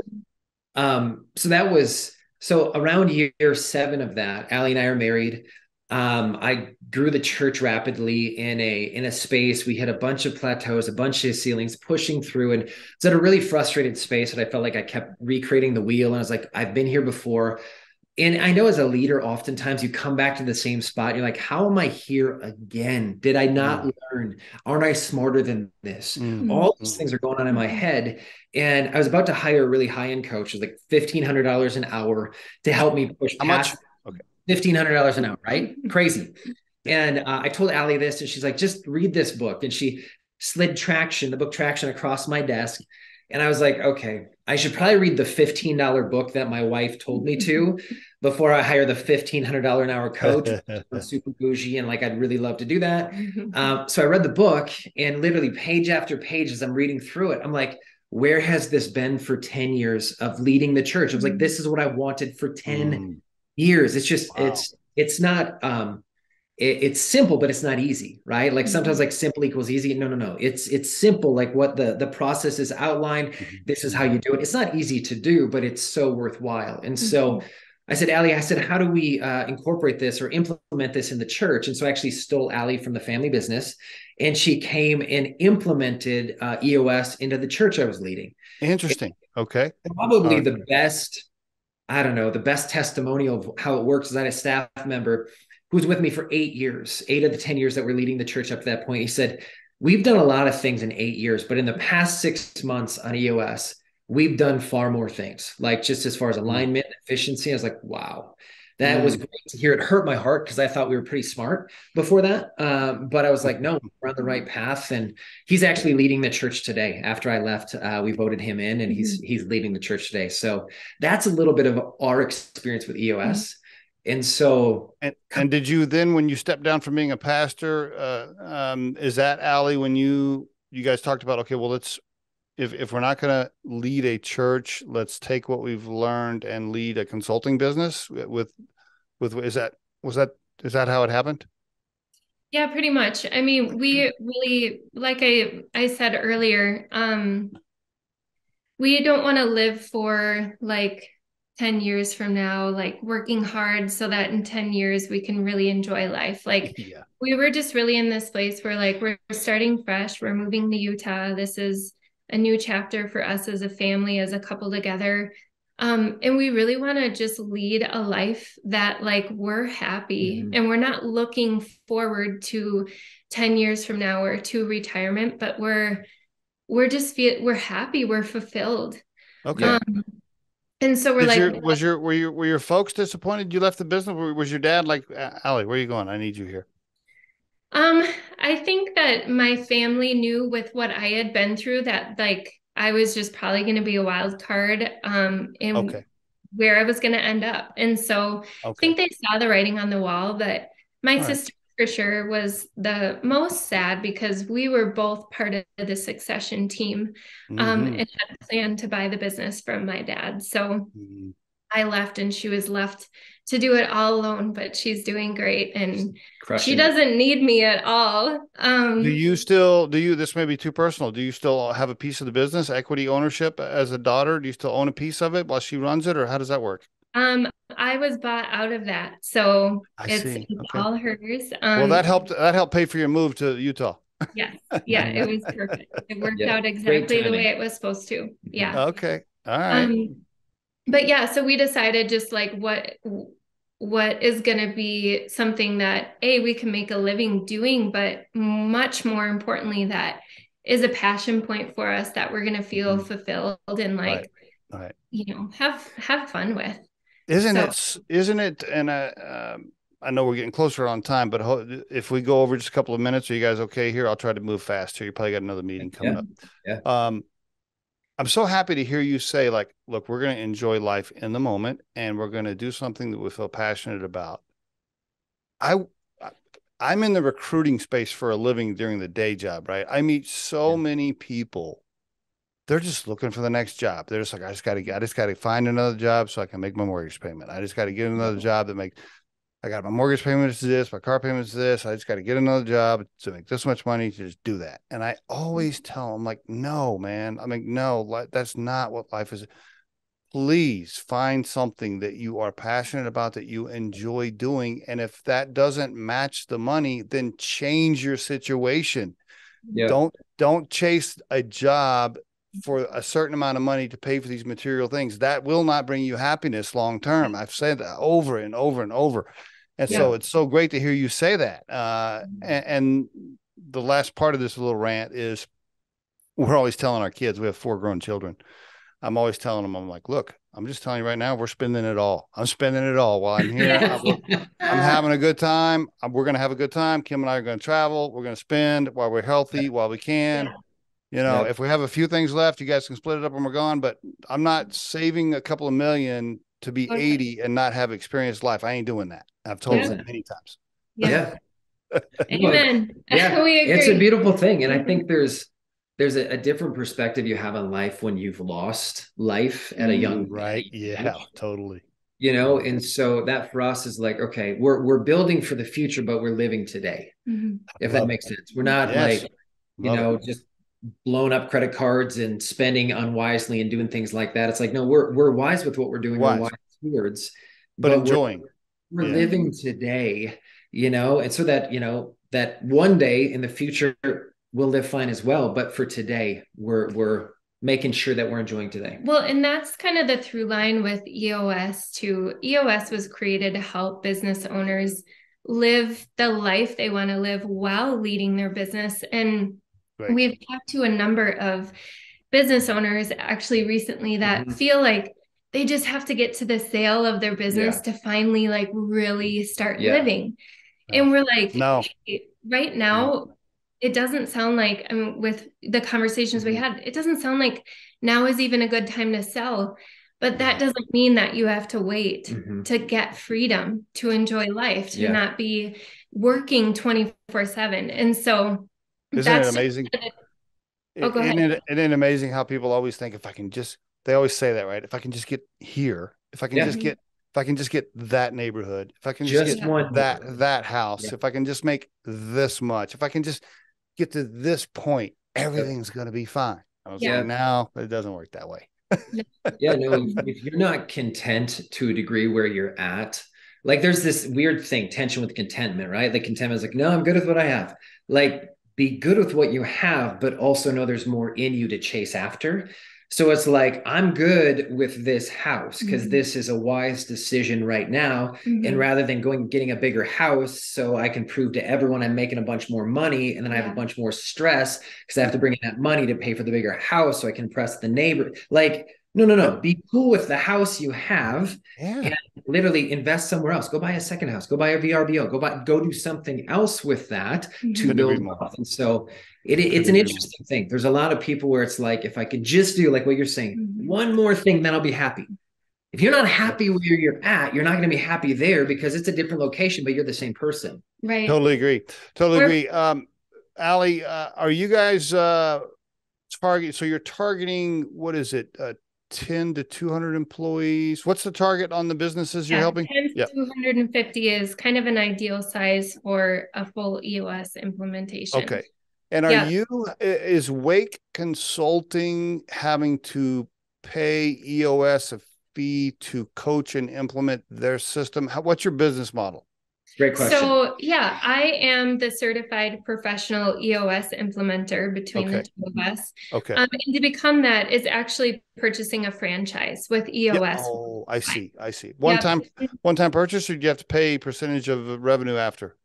C: um, so that was so around year seven of that, Ali and I are married. Um, I grew the church rapidly in a in a space. We had a bunch of plateaus, a bunch of ceilings, pushing through, and it's at a really frustrated space. And I felt like I kept recreating the wheel. And I was like, I've been here before and I know as a leader, oftentimes you come back to the same spot. You're like, how am I here again? Did I not mm. learn? Aren't I smarter than this? Mm. All these mm. things are going on in my head. And I was about to hire a really high end coach, it was like $1,500 an hour to help me push
A: how past
C: much? Okay. $1,500 an hour, right? Crazy. And uh, I told Ali this, and she's like, just read this book. And she slid traction, the book traction across my desk. And I was like, okay, I should probably read the $15 book that my wife told me to before I hire the $1,500 an hour coach. super bougie and like I'd really love to do that. Um, so I read the book and literally page after page as I'm reading through it, I'm like, where has this been for 10 years of leading the church? I was like, this is what I wanted for 10 mm. Years. It's just, wow. it's, it's not, um, it, it's simple, but it's not easy, right? Like sometimes like simple equals easy. No, no, no. It's it's simple. Like what the the process is outlined. Mm-hmm. This is how you do it. It's not easy to do, but it's so worthwhile. And so mm-hmm. I said, Ali, I said, how do we uh, incorporate this or implement this in the church? And so I actually stole Ali from the family business, and she came and implemented uh, EOS into the church I was leading.
A: Interesting. Okay.
C: Probably the best, I don't know, the best testimonial of how it works is I had a staff member who was with me for eight years, eight of the 10 years that we're leading the church up to that point. He said, We've done a lot of things in eight years, but in the past six months on EOS, we've done far more things, like just as far as alignment, efficiency. I was like, wow, that mm. was great to hear. It hurt my heart because I thought we were pretty smart before that. Um, but I was like, no, we're on the right path. And he's actually leading the church today. After I left, uh, we voted him in and he's mm-hmm. he's leading the church today. So that's a little bit of our experience with EOS. Mm-hmm and so
A: and, and did you then when you stepped down from being a pastor uh, um, is that Ali when you you guys talked about okay well let's if if we're not going to lead a church let's take what we've learned and lead a consulting business with with is that was that is that how it happened?
D: Yeah pretty much. I mean we really like i i said earlier um we don't want to live for like 10 years from now like working hard so that in 10 years we can really enjoy life. Like yeah. we were just really in this place where like we're starting fresh we're moving to utah. This is a new chapter for us as a family as a couple together um, and we really want to just lead a life that like we're happy mm-hmm. and we're not looking forward to 10 years from now or to retirement but we're we're just feel we're happy we're fulfilled
A: okay um,
D: and so we're
A: Did
D: like,
A: your, was your were your were your folks disappointed you left the business? Was your dad like, Ali, where are you going? I need you here.
D: Um, I think that my family knew with what I had been through that like I was just probably going to be a wild card. Um, in okay. where I was going to end up, and so okay. I think they saw the writing on the wall. But my All sister for sure was the most sad because we were both part of the succession team um, mm-hmm. and had planned to buy the business from my dad. So mm-hmm. I left and she was left to do it all alone, but she's doing great and Crushing she doesn't it. need me at all. Um,
A: do you still, do you, this may be too personal. Do you still have a piece of the business, equity ownership as a daughter? Do you still own a piece of it while she runs it or how does that work?
D: Um, I was bought out of that, so I it's, it's okay. all hers.
A: Um, well, that helped. That helped pay for your move to Utah.
D: Yes, yeah, it was perfect. It worked yeah, out exactly the way it was supposed to. Yeah.
A: Okay. All right. Um,
D: but yeah, so we decided just like what what is going to be something that a we can make a living doing, but much more importantly that is a passion point for us that we're going to feel mm-hmm. fulfilled and like
A: right. Right.
D: you know have have fun with.
A: Isn't so, it? Isn't it? And uh, um, I know we're getting closer on time, but ho- if we go over just a couple of minutes, are you guys okay here? I'll try to move fast here. You probably got another meeting coming
C: yeah.
A: up.
C: Yeah.
A: Um, I'm so happy to hear you say, like, look, we're going to enjoy life in the moment, and we're going to do something that we feel passionate about. I I'm in the recruiting space for a living during the day job, right? I meet so yeah. many people. They're just looking for the next job. They're just like, I just got to, I just got to find another job so I can make my mortgage payment. I just got to get another job that make. I got my mortgage payment is this, my car payment is this. I just got to get another job to make this much money to just do that. And I mm-hmm. always tell them, like, no, man. I'm like, no, that's not what life is please find something that you are passionate about that you enjoy doing and if that doesn't match the money then change your situation yeah. don't don't chase a job for a certain amount of money to pay for these material things that will not bring you happiness long term i've said that over and over and over and yeah. so it's so great to hear you say that uh, and, and the last part of this little rant is we're always telling our kids we have four grown children I'm always telling them, I'm like, look, I'm just telling you right now, we're spending it all. I'm spending it all while I'm here. I'm, I'm, having a good time. We're going to have a good time. Kim and I are going to travel. We're going to spend while we're healthy, while we can. You know, yeah. if we have a few things left, you guys can split it up when we're gone. But I'm not saving a couple of million to be okay. 80 and not have experienced life. I ain't doing that. I've told yeah. them many times.
C: Yeah.
D: yeah. Amen.
C: Yeah. it's a beautiful thing. And I think there's, there's a, a, different perspective you have on life when you've lost life at a young
A: right age. yeah totally
C: you know and so that for us is like okay we're we're building for the future but we're living today mm-hmm. if that makes sense we're not yes. like you Love know it. just blown up credit cards and spending unwisely and doing things like that it's like no we're we're wise with what we're doing wise. we're wise stewards
A: but, but enjoying
C: we're, we're yeah. living today you know and so that you know that one day in the future we'll live fine as well. But for today, we're we're making sure that we're enjoying today.
D: Well, and that's kind of the through line with EOS too. EOS was created to help business owners live the life they want to live while leading their business. And right. we've talked to a number of business owners actually recently that mm-hmm. feel like they just have to get to the sale of their business yeah. to finally like really start yeah. living. And we're like,
A: no.
D: Hey, right now, it doesn't sound like I mean, with the conversations we mm-hmm. had, it doesn't sound like now is even a good time to sell. But that doesn't mean that you have to wait mm-hmm. to get freedom to enjoy life, to yeah. not be working 24 7. And so
A: isn't it amazing? Just, oh, go isn't. It, isn't it amazing how people always think if I can just they always say that, right? If I can just get here, if I can yeah. just get if I can just get that neighborhood, if I can just, just get one that that house, yeah. if I can just make this much, if I can just get to this point, everything's going to be fine. I was yeah. like, now it doesn't work that way.
C: yeah, no, if you're not content to a degree where you're at, like there's this weird thing, tension with contentment, right? Like contentment is like, no, I'm good with what I have. Like be good with what you have, but also know there's more in you to chase after. So it's like, I'm good with this house because mm-hmm. this is a wise decision right now. Mm-hmm. And rather than going getting a bigger house so I can prove to everyone I'm making a bunch more money and then I have a bunch more stress because I have to bring in that money to pay for the bigger house so I can press the neighbor. Like, no, no, no. Be cool with the house you have yeah. and literally invest somewhere else. Go buy a second house. Go buy a VRBO. Go buy, go do something else with that mm-hmm. to build wealth. And so it, it's an interesting thing. There's a lot of people where it's like, if I could just do like what you're saying, mm-hmm. one more thing, then I'll be happy. If you're not happy where you're at, you're not going to be happy there because it's a different location, but you're the same person.
D: Right.
A: Totally agree. Totally We're- agree. Um, Ali, uh, are you guys uh, target? So you're targeting what is it? Uh, 10 to 200 employees. What's the target on the businesses you're helping?
D: 10 to 250 is kind of an ideal size for a full EOS implementation.
A: Okay. And are yeah. you, is Wake Consulting having to pay EOS a fee to coach and implement their system? How, what's your business model?
C: Great question.
D: So, yeah, I am the certified professional EOS implementer between okay. the two of us.
A: Okay.
D: Um, and to become that is actually purchasing a franchise with EOS. Yeah.
A: Oh, I see. I see. One time, one time purchase, or do you have to pay percentage of revenue after?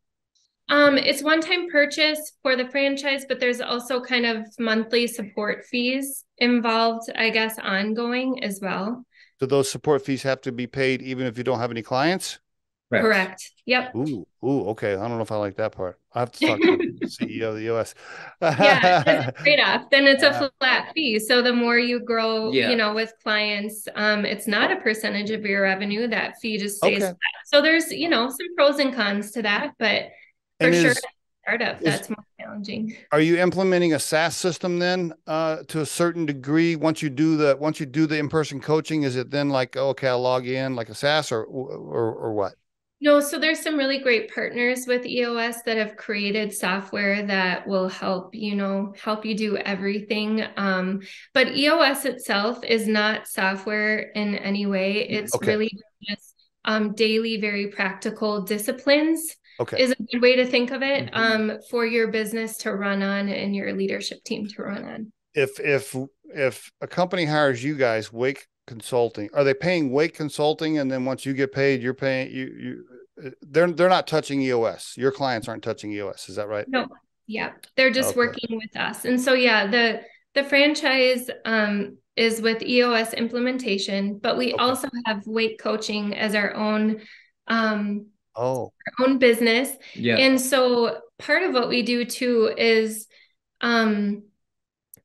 D: Um, it's one time purchase for the franchise, but there's also kind of monthly support fees involved, I guess, ongoing as well.
A: Do those support fees have to be paid even if you don't have any clients?
D: Correct. Correct. Yep.
A: Ooh, ooh, okay. I don't know if I like that part. I have to talk to the CEO of the EOS.
D: yeah, trade off. Then it's a flat fee. So the more you grow, yeah. you know, with clients, um, it's not a percentage of your revenue. That fee just stays okay. flat. So there's, you know, some pros and cons to that, but for and sure. Is, startup is, that's more challenging
A: are you implementing a saas system then uh, to a certain degree once you do the once you do the in-person coaching is it then like oh, okay i'll log in like a saas or or, or what
D: no, so there's some really great partners with EOS that have created software that will help, you know, help you do everything. Um, but EOS itself is not software in any way. It's okay. really just um, daily, very practical disciplines. Okay. Is a good way to think of it mm-hmm. um, for your business to run on and your leadership team to run on.
A: If if if a company hires you guys, Wake Consulting, are they paying Wake Consulting, and then once you get paid, you're paying you you they're they're not touching EOS. Your clients aren't touching EOS. Is that right?
D: No. Yeah, they're just okay. working with us. And so yeah, the the franchise um, is with EOS implementation, but we okay. also have Wake Coaching as our own um,
A: oh
D: our own business. Yeah. And so part of what we do too is um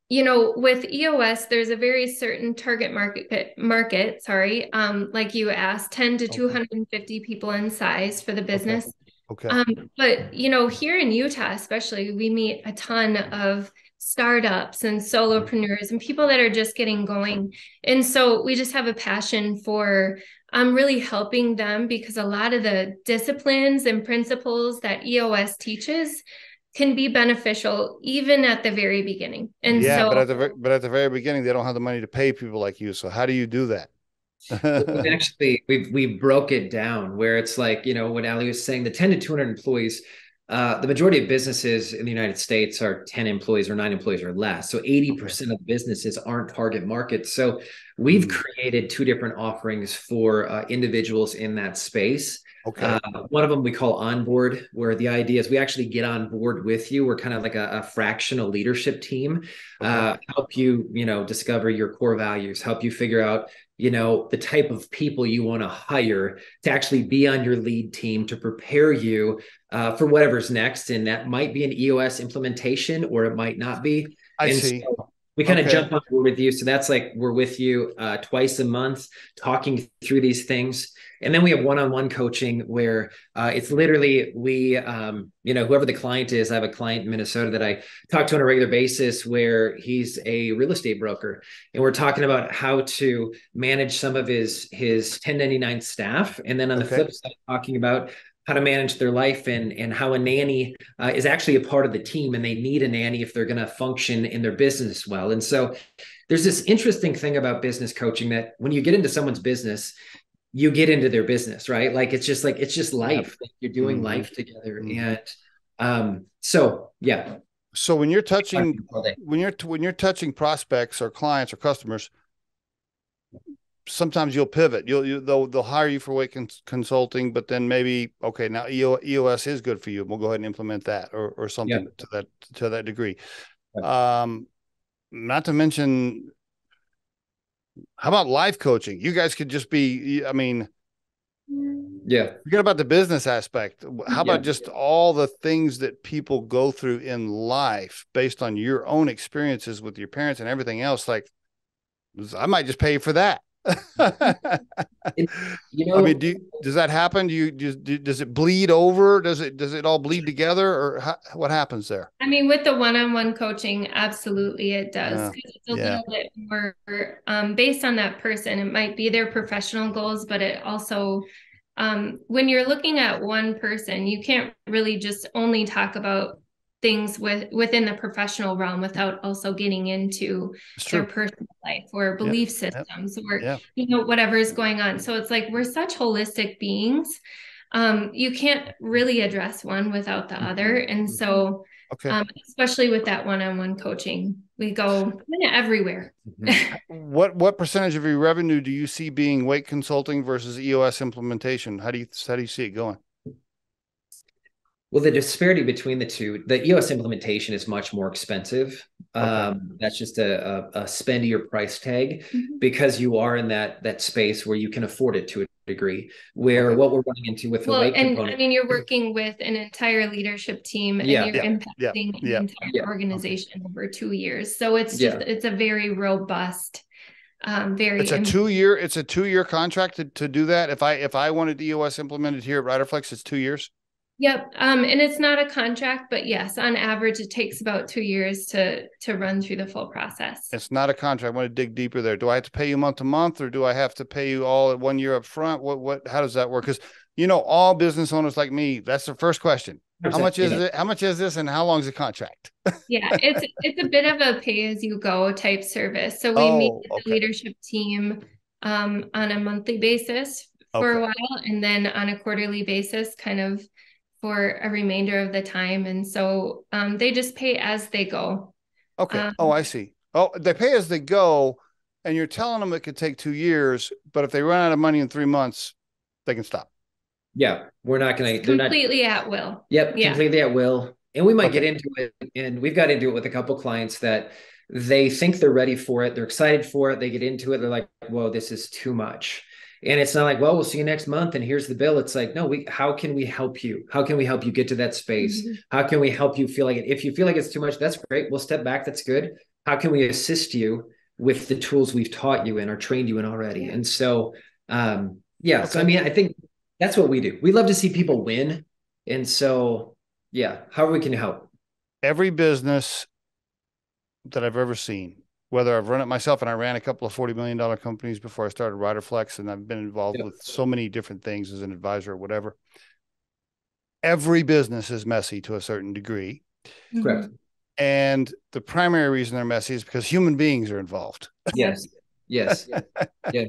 D: you know with eos there's a very certain target market market sorry um like you asked 10 to okay. 250 people in size for the business
A: okay, okay.
D: Um, but you know here in utah especially we meet a ton of startups and solopreneurs and people that are just getting going and so we just have a passion for um, really helping them because a lot of the disciplines and principles that eos teaches can be beneficial even at the very beginning. And
A: yeah,
D: so,
A: but at the but at the very beginning, they don't have the money to pay people like you. So how do you do that?
C: We actually we we broke it down where it's like you know what Ali was saying the 10 to 200 employees uh, the majority of businesses in the United States are 10 employees or nine employees or less. So 80% of businesses aren't target markets. So we've mm. created two different offerings for uh, individuals in that space.
A: Okay. Uh,
C: one of them we call onboard, where the idea is we actually get on board with you. We're kind of like a, a fractional leadership team, okay. uh, help you, you know, discover your core values, help you figure out, you know, the type of people you want to hire to actually be on your lead team to prepare you uh, for whatever's next. And that might be an EOS implementation, or it might not be.
A: I
C: and
A: see. So
C: we kind of jump on board with you. So that's like we're with you uh, twice a month, talking through these things. And then we have one-on-one coaching where uh, it's literally we, um, you know, whoever the client is. I have a client in Minnesota that I talk to on a regular basis where he's a real estate broker, and we're talking about how to manage some of his his 1099 staff, and then on the okay. flip side, talking about how to manage their life and and how a nanny uh, is actually a part of the team and they need a nanny if they're going to function in their business well and so there's this interesting thing about business coaching that when you get into someone's business you get into their business, right? Like it's just like it's just life. Like you're doing mm-hmm. life together, mm-hmm. and um, so yeah.
A: So when you're touching when you're when you're touching prospects or clients or customers, sometimes you'll pivot. You'll you, they'll they'll hire you for cons- consulting, but then maybe okay now EOS is good for you. We'll go ahead and implement that or or something yeah. to that to that degree. Um, not to mention how about life coaching? You guys could just be, I mean,
C: yeah.
A: Forget about the business aspect. How about yeah. just all the things that people go through in life based on your own experiences with your parents and everything else? Like, I might just pay for that you know, I mean, do you, does that happen? Do you do, does it bleed over? Does it does it all bleed together, or how, what happens there?
D: I mean, with the one-on-one coaching, absolutely it does. Yeah. It's a yeah. little bit more um, based on that person. It might be their professional goals, but it also um, when you're looking at one person, you can't really just only talk about things with within the professional realm without also getting into their personal life or belief yeah. systems or yeah. you know whatever is going on. So it's like we're such holistic beings. Um you can't really address one without the mm-hmm. other. And so
A: okay. um,
D: especially with that one-on-one coaching we go everywhere.
A: Mm-hmm. what what percentage of your revenue do you see being Wake consulting versus eos implementation? How do you how do you see it going
C: well, the disparity between the two, the EOS implementation is much more expensive. Okay. Um, that's just a, a, a, spendier price tag mm-hmm. because you are in that that space where you can afford it to a degree. Where
A: Okay.
C: what we're running into with the
D: Well,
C: weight
D: and
C: component.
D: I mean, you're working with an entire leadership team and
C: Yeah.
D: you're
A: Yeah. Yeah.
D: impacting an
A: Yeah.
D: entire
C: Yeah.
D: organization over two years. So it's just, it's a very robust, um, very.
A: It's a two year. It's a two year contract to, to do that. If I if I wanted EOS implemented here at Riderflex, it's two years.
D: Yep. Um, and it's not a contract, but yes, on average, it takes about two years to, to run through the full process.
A: It's not a contract. I want to dig deeper there. Do I have to pay you month to month, or do I have to pay you all at one year up front? What what? How does that work? Because you know, all business owners like me, that's the first question. How much is it? How much is this, and how long is the contract?
D: Yeah, it's it's a bit of a pay as you go type service. So we meet
A: Oh,
D: with
A: okay.
D: the leadership team um, on a monthly basis for
A: Okay.
D: a while, and then on a quarterly basis, kind of for a remainder of the time. And so um, they just pay as they go.
A: Okay.
D: Um,
A: oh, I see. Oh, they pay as they go, and you're telling them it could take two years, but if they run out of money in three months, they can stop.
C: yeah, we're not gonna they're not
D: Completely at will.
C: Yep,
D: Yeah.
C: completely at will. And we might get into it, and we've got into it with a couple clients that they think they're ready for it, they're excited for it, they get into it, they're like, "Whoa, this is too much." And it's not like, "Well, we'll see you next month, and here's the bill." It's like, "No, we. How can we help you? How can we help you get to that space?
D: Mhm.
C: How can we help you feel like it? If you feel like it's too much, that's great. We'll step back. That's good. How can we assist you with the tools we've taught you and or trained you in already?
D: Yeah.
C: And so, um, yeah. So I mean, I think that's what we do. We love to see people win, and so yeah, however we can help.
A: Every business that I've ever seen, whether I've run it myself and I ran a couple of $40 million companies before I started Riderflex, and I've been involved
C: Yeah.
A: with so many different things as an advisor or whatever. Every business is messy to a certain degree.
C: Correct.
A: And the primary reason they're messy is because human beings are involved.
C: Yes. Yes. Yeah.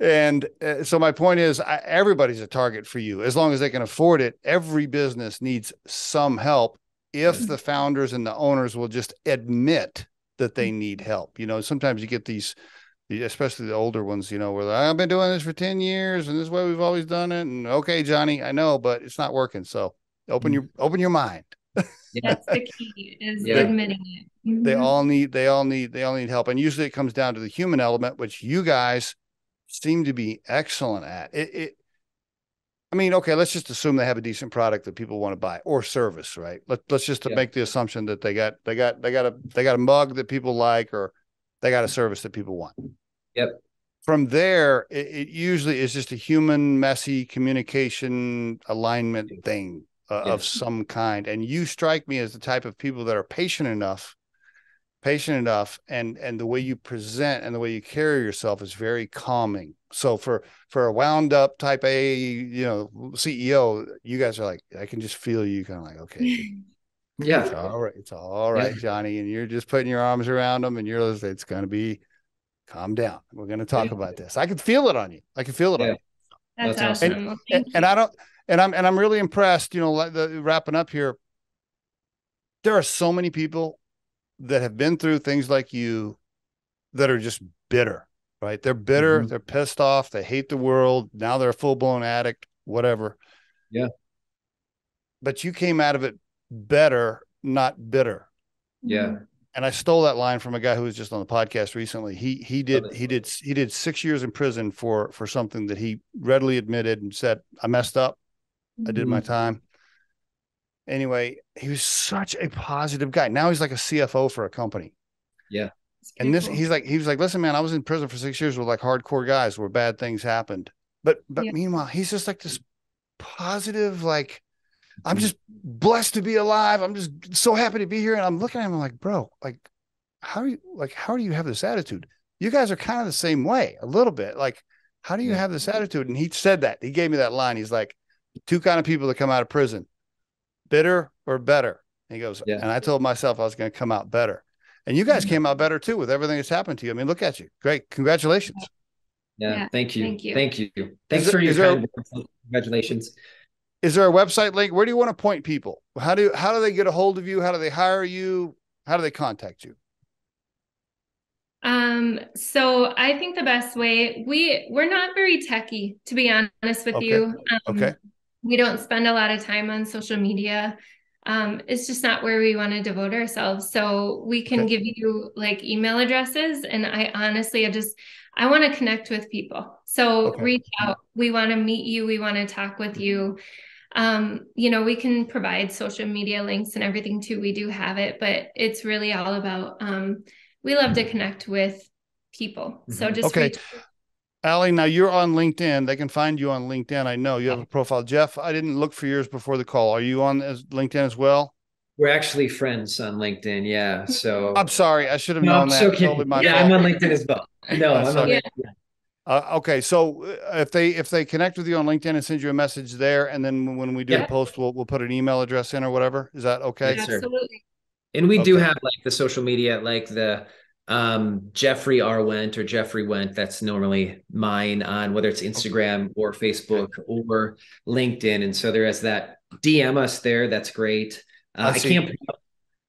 A: and uh, so my point is I, everybody's a target for you as long as they can afford it every business needs some help if
C: Mhm.
A: the founders and the owners will just admit that they need help you know sometimes you get these especially the older ones you know where they're, i've been doing this for 10 years and this way we've always done it and okay johnny i know but it's not working so open
C: Mhm.
A: your open your mind
D: That's the key is
C: Yeah.
D: admitting it.
A: they
D: Mhm.
A: all need they all need they all need help and usually it comes down to the human element which you guys seem to be excellent at it, it i mean okay let's just assume they have a decent product that people want to buy or service right? Let, let's just
C: Yeah.
A: make the assumption that they got they got they got a they got a mug that people like or they got a service that people want.
C: Yep.
A: from there it, it usually is just a human messy communication alignment thing uh, of some kind. And you strike me as the type of people that are patient enough patient enough and and the way you present and the way you carry yourself is very calming so for for a wound up type a you know ceo you guys are like i can just feel you kind of like okay yeah it's
C: Yeah.
A: all right it's all right johnny and you're just putting your arms around them and you're just, it's going to be calm down we're going to talk
C: Yeah.
A: about this i can feel it on you i can feel it on you
D: That's,
C: That's awesome.
D: awesome.
A: And, and. I don't, and I'm, and I'm really impressed. You know, the wrapping up here. There are so many people that have been through things like you, that are just bitter. Right? They're bitter.
C: Mhm.
A: They're pissed off. They hate the world. Now they're a full blown addict. Whatever.
C: Yeah.
A: But you came out of it better, not bitter.
C: Yeah.
A: And I stole that line from a guy who was just on the podcast recently. He he did he did he did six years in prison for for something that he readily admitted and said I messed up. I did my time. Anyway, he was such a positive guy. Now he's like a CFO for a company.
D: Yeah.
A: And this
D: cool.
A: he's like he was like, listen, man, I was in prison for six years with like hardcore guys where bad things happened. But but
D: Yeah.
A: meanwhile, he's just like this positive, like I'm mm-hmm. just blessed to be alive. I'm just so happy to be here. And I'm looking at him I'm like, bro, like how do you like how do you have this attitude? You guys are kind of the same way, a little bit. Like, how do you
C: Yeah.
A: have this attitude? And he said that. He gave me that line. He's like, two kind of people that come out of prison, bitter or better. And he goes,
C: Yeah.
A: and I told myself I was going to come out better. And you guys came out better too with everything that's happened to you. I mean, look at you. Great. Congratulations.
C: Yeah.
D: Yeah.
C: Thank you.
D: Thank you.
C: Thank you. Thanks
A: there-
C: for your
A: is there-
C: Congratulations.
A: Is there a website link? Where do you want to point people? How do how do they get a hold of you? How do they hire you? How do they contact you?
D: Um, so I think the best way we we're not very techy, to be honest with
A: Okay.
D: you. Um,
A: Okay.
D: We don't spend a lot of time on social media. um, it's just not where we want to devote ourselves. So we can okay. give you like email addresses. And I honestly, I just, I want to connect with people. So okay. reach out. We want to meet you. We want to talk with you. Um, you know, we can provide social media links and everything too. We do have it, but it's really all about, um, we love to connect with people. So mm-hmm. just
A: okay. Reach- Ali, now you're on LinkedIn. They can find you on LinkedIn. I know you have a profile. Jeff, I didn't look for yours before the call. Are you on as LinkedIn as well?
C: We're actually friends on LinkedIn. Yeah. So
A: I'm sorry. I should have no, known that.
C: So totally yeah, fault. I'm on LinkedIn as well. No, I'm on
A: uh, okay, so uh, if they if they connect with you on LinkedIn and send you a message there, and then when we do yeah. the post, we'll we'll put an email address in or whatever. Is that okay?
C: Yes, Absolutely. And we okay. do have like the social media, like the um Jeffrey R Wendt or Jeffrey Wendt. That's normally mine on whether it's Instagram or Facebook or LinkedIn. And so there is that. DM us there. That's great. Uh, I, I can't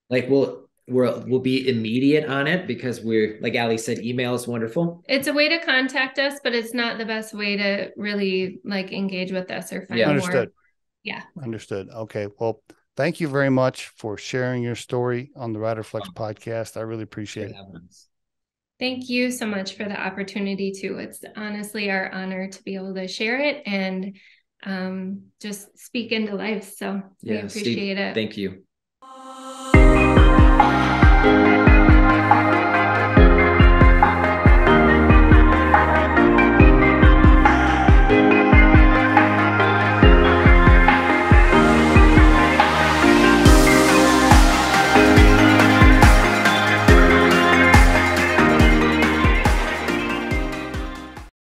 C: like we'll we'll we'll be immediate on it because we're like Ali said, email is wonderful.
D: It's a way to contact us, but it's not the best way to really like engage with us or find
A: yeah. Understood.
D: more. Yeah.
A: Understood. Okay. Well, thank you very much for sharing your story on the Riderflex podcast. I really appreciate it.
D: Thank you so much for the opportunity too. It's honestly our honor to be able to share it and um, just speak into life. So yeah, we appreciate Steve, it.
C: Thank you.